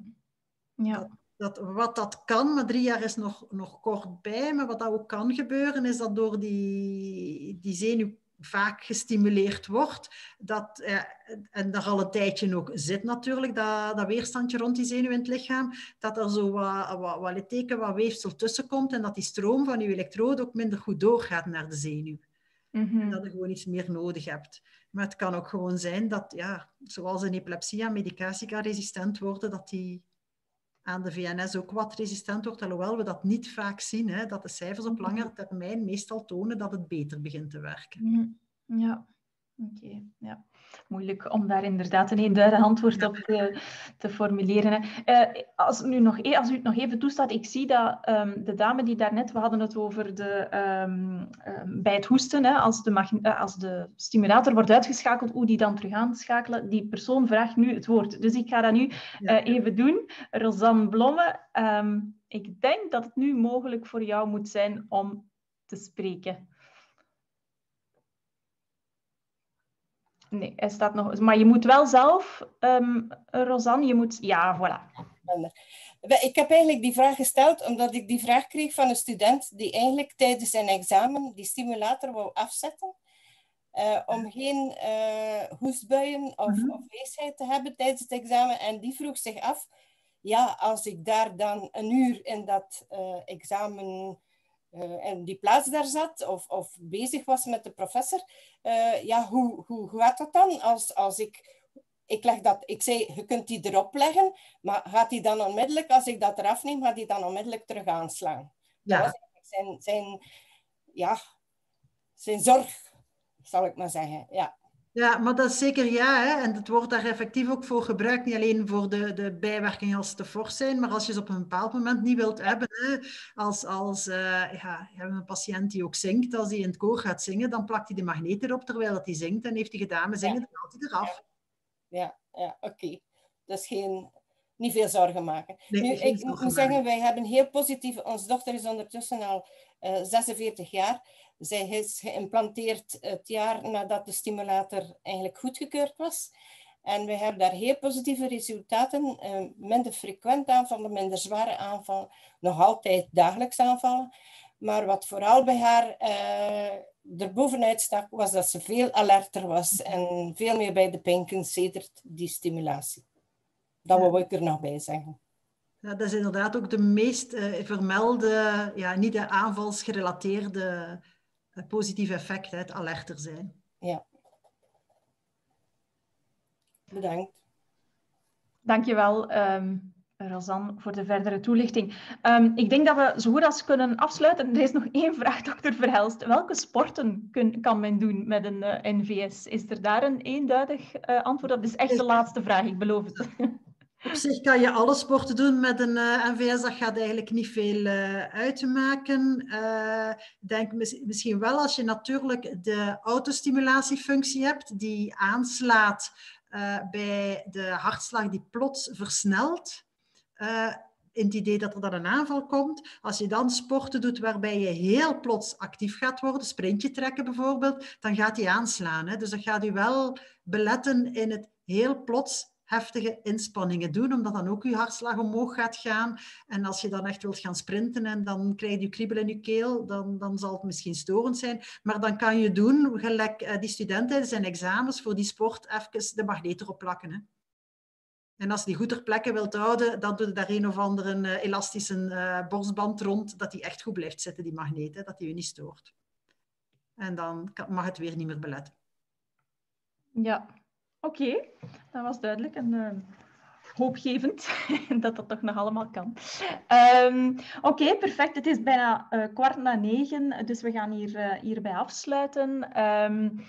Ja. Dat, dat, wat dat kan, maar drie jaar is nog, nog kort bij, maar wat dat ook kan gebeuren, is dat door die, die zenuw vaak gestimuleerd wordt. Dat, eh, en daar al een tijdje ook zit natuurlijk, dat, dat weerstandje rond die zenuw in het lichaam, dat er zo wat, wat, wat litteken, wat weefsel tussen komt en dat die stroom van je elektrode ook minder goed doorgaat naar de zenuw. Mm Dat je gewoon iets meer nodig hebt. Maar het kan ook gewoon zijn dat, ja, zoals een epilepsie aan medicatie kan resistent worden, dat die aan de VNS ook wat resistent wordt, alhoewel we dat niet vaak zien, hè, dat de cijfers op langere termijn meestal tonen dat het beter begint te werken. Mhm. Ja, oké. Ja moeilijk om daar inderdaad een eenduidig antwoord op te, te formuleren. Uh, als, nu nog, e-, als u het nog even toestaat, ik zie dat um, de dame die daarnet, we hadden het over de, um, um, bij het hoesten, hè, als, de uh, als de stimulator wordt uitgeschakeld, hoe die dan terug aanschakelen, die persoon vraagt nu het woord. Dus ik ga dat nu uh, even doen. Rosanne Blomme, ik denk dat het nu mogelijk voor jou moet zijn om te spreken. Nee, hij staat nog. Maar je moet wel zelf, um, Rosanne, je moet. Ja, voilà. Ik heb eigenlijk die vraag gesteld omdat ik die vraag kreeg van een student die eigenlijk tijdens zijn examen die stimulator wou afzetten. Uh, om geen uh, hoestbuien of, mm -hmm. of weesheid te hebben tijdens het examen. En die vroeg zich af, ja, als ik daar dan een uur in dat uh, examen uh, en die plaats daar zat of, of bezig was met de professor. Uh, ja, hoe, hoe, hoe gaat dat dan als, als ik... Ik, leg dat, ik zei, je kunt die erop leggen, maar gaat die dan onmiddellijk, als ik dat eraf neem, gaat die dan onmiddellijk terug aanslaan? Ja. Dat was zijn, zijn, ja, zijn zorg, zal ik maar zeggen. Ja. Ja, maar dat is zeker ja. Hè? En het wordt daar effectief ook voor gebruikt. Niet alleen voor de, de bijwerkingen als ze te fors zijn, maar als je ze op een bepaald moment niet wilt hebben. Hè? Als, als uh, ja, je hebt een patiënt die ook zingt, als hij in het koor gaat zingen, dan plakt hij de magneet erop terwijl dat hij zingt. En heeft hij gedaan met zingen, dan haalt hij eraf. Ja, ja, ja oké. Okay. Dat is geen niet veel zorgen maken. nu, ik moet zeggen, wij hebben heel positief... Onze dochter is ondertussen al 46 jaar. Zij is geïmplanteerd het jaar nadat de stimulator eigenlijk goedgekeurd was. En we hebben daar heel positieve resultaten. Uh, minder frequent aanvallen, minder zware aanvallen. Nog altijd dagelijks aanvallen. Maar wat vooral bij haar uh, erbovenuit stak, was dat ze veel alerter was. En veel meer bij de pinken sedert die stimulatie. Dat wil ik er nog bij zeggen. Ja, dat is inderdaad ook de meest uh, vermelde, ja, niet de aanvalsgerelateerde positieve effecten, het alerter zijn. Ja. Bedankt. Dankjewel, um, Rosanne, voor de verdere toelichting. Um, ik denk dat we zo goed als kunnen afsluiten. Er is nog één vraag, dokter Verhelst. Welke sporten kun, kan men doen met een uh, eh, NVS? Is er daar een eenduidig uh, antwoord op? Dat is echt de laatste vraag, ik beloof het. <laughs> Op zich kan je alle sporten doen met een uh, eh, NVS, dat gaat eigenlijk niet veel uh, uitmaken. Uh, denk mis misschien wel als je natuurlijk de autostimulatiefunctie hebt, die aanslaat bij de hartslag die plots versnelt. in het idee dat er dan een aanval komt. Als je dan sporten doet waarbij je heel plots actief gaat worden, sprintje trekken bijvoorbeeld, dan gaat die aanslaan. Hè? Dus dat gaat u wel beletten in het heel plots heftige inspanningen doen, omdat dan ook je hartslag omhoog gaat gaan. En als je dan echt wilt gaan sprinten en dan krijg je kriebel in je keel, dan, dan zal het misschien storend zijn. Maar dan kan je doen, gelijk uh, die studenten zijn examens, voor die sport even de magneet erop plakken. Hè. En als die goed ter plekke wilt houden, dan doe je daar een of andere uh, elastische uh, borstband rond, dat die echt goed blijft zitten, die magneet, dat die je niet stoort. En dan mag het weer niet meer beletten. Ja, Oké, dat was duidelijk en uh, hoopgevend <laughs> dat dat toch nog allemaal kan. Um, Oké, perfect. Het is bijna uh, kwart na negen, dus we gaan hier, uh, hierbij afsluiten. Um,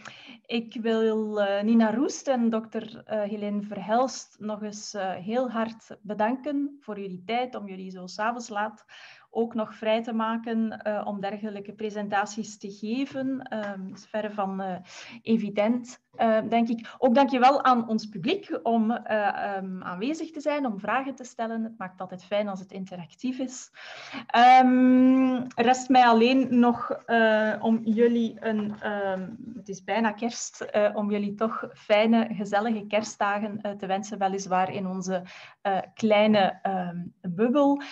ik wil Nina Roest en dokter Helene Verhelst nog eens heel hard bedanken voor jullie tijd om jullie zo s'avonds laat ook nog vrij te maken om dergelijke presentaties te geven. Um, is verre van evident, uh, denk ik. Ook dankjewel aan ons publiek om um, aanwezig te zijn, om vragen te stellen. Het maakt altijd fijn als het interactief is. Um, rest mij alleen nog om jullie een, het is bijna kerst, om jullie toch fijne, gezellige kerstdagen te wensen, weliswaar in onze kleine bubbel.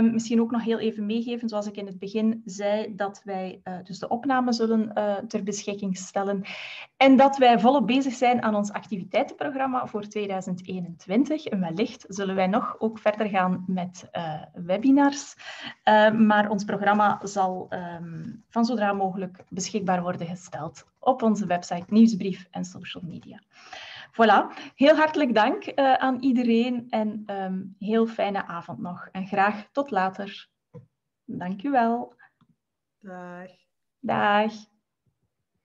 misschien ook nog heel even meegeven, zoals ik in het begin zei, dat wij dus de opname zullen ter beschikking stellen. En dat wij volop bezig zijn aan ons activiteitenprogramma voor 2021. En wellicht zullen wij nog ook verder gaan met uh, webinars. maar ons programma zal um, van zodra mogelijk beschikbaar worden gesteld op onze website, nieuwsbrief en social media. Voilà, heel hartelijk dank uh, aan iedereen en um, heel fijne avond nog. En graag tot later. Dank u wel. Dag. Dag.